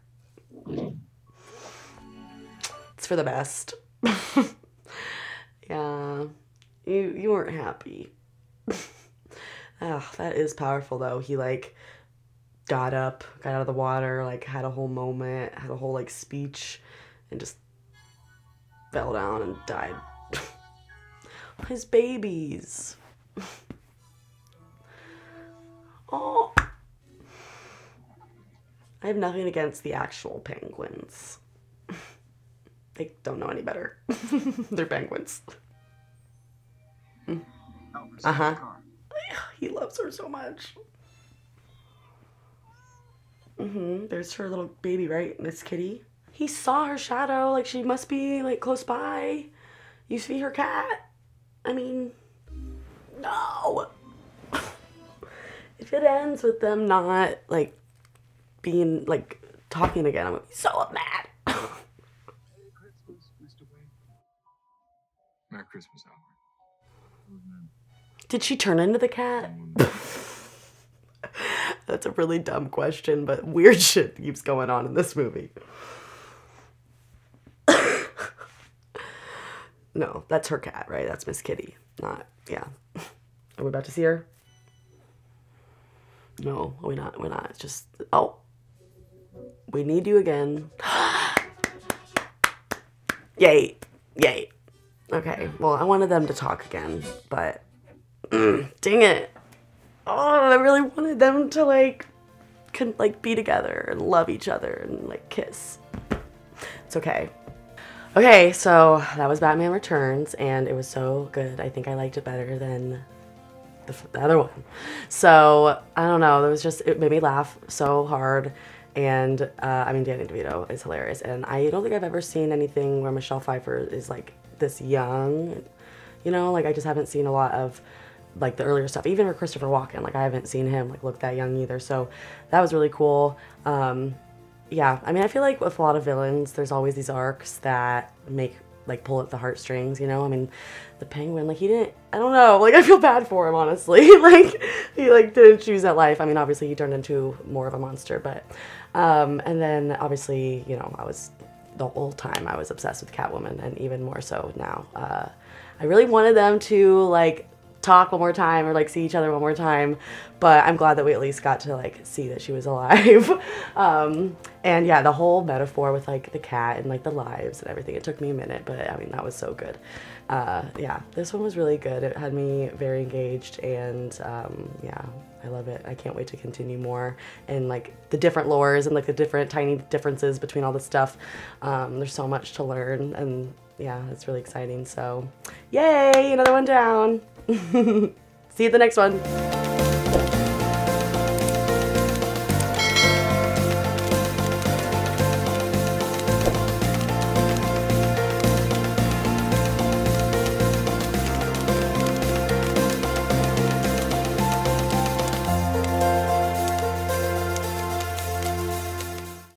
It's for the best. yeah. You you weren't happy. Ah, that is powerful though. He like got up, got out of the water, like had a whole moment, had a whole like speech, and just fell down and died. His babies. Oh. I have nothing against the actual penguins. they don't know any better. They're penguins. Uh huh. He loves her so much. Mm-hmm. There's her little baby, right, Miss Kitty? He saw her shadow. Like she must be like close by. You see her cat? I mean, no. if it ends with them not like being like talking again, I'm gonna be so mad. Merry Christmas, Alfred. Did she turn into the cat? That's a really dumb question, but weird shit keeps going on in this movie. no, that's her cat, right? That's Miss Kitty. Not, yeah. Are we about to see her? No, we're not. We're not. It's just, oh. We need you again. Yay. Yay. Okay, well, I wanted them to talk again, but mm, dang it. Oh, I really wanted them to like, can like be together and love each other and like kiss. It's okay. Okay, so that was Batman Returns, and it was so good. I think I liked it better than the, the other one. So I don't know. It was just it made me laugh so hard. And uh, I mean, Danny DeVito is hilarious, and I don't think I've ever seen anything where Michelle Pfeiffer is like this young. You know, like I just haven't seen a lot of like the earlier stuff. Even for Christopher Walken, like I haven't seen him like look that young either. So that was really cool. Um, yeah, I mean, I feel like with a lot of villains, there's always these arcs that make like pull at the heartstrings. You know, I mean, the Penguin, like he didn't. I don't know. Like I feel bad for him, honestly. like he like didn't choose that life. I mean, obviously he turned into more of a monster, but um, and then obviously, you know, I was the whole time I was obsessed with Catwoman, and even more so now. Uh, I really wanted them to like talk one more time or like see each other one more time, but I'm glad that we at least got to like see that she was alive. um, and yeah, the whole metaphor with like the cat and like the lives and everything. It took me a minute, but I mean that was so good. Uh, yeah, this one was really good. It had me very engaged, and um, yeah, I love it. I can't wait to continue more and like the different lores and like the different tiny differences between all the stuff. Um, there's so much to learn, and yeah, it's really exciting. So, yay, another one down. See you at the next one.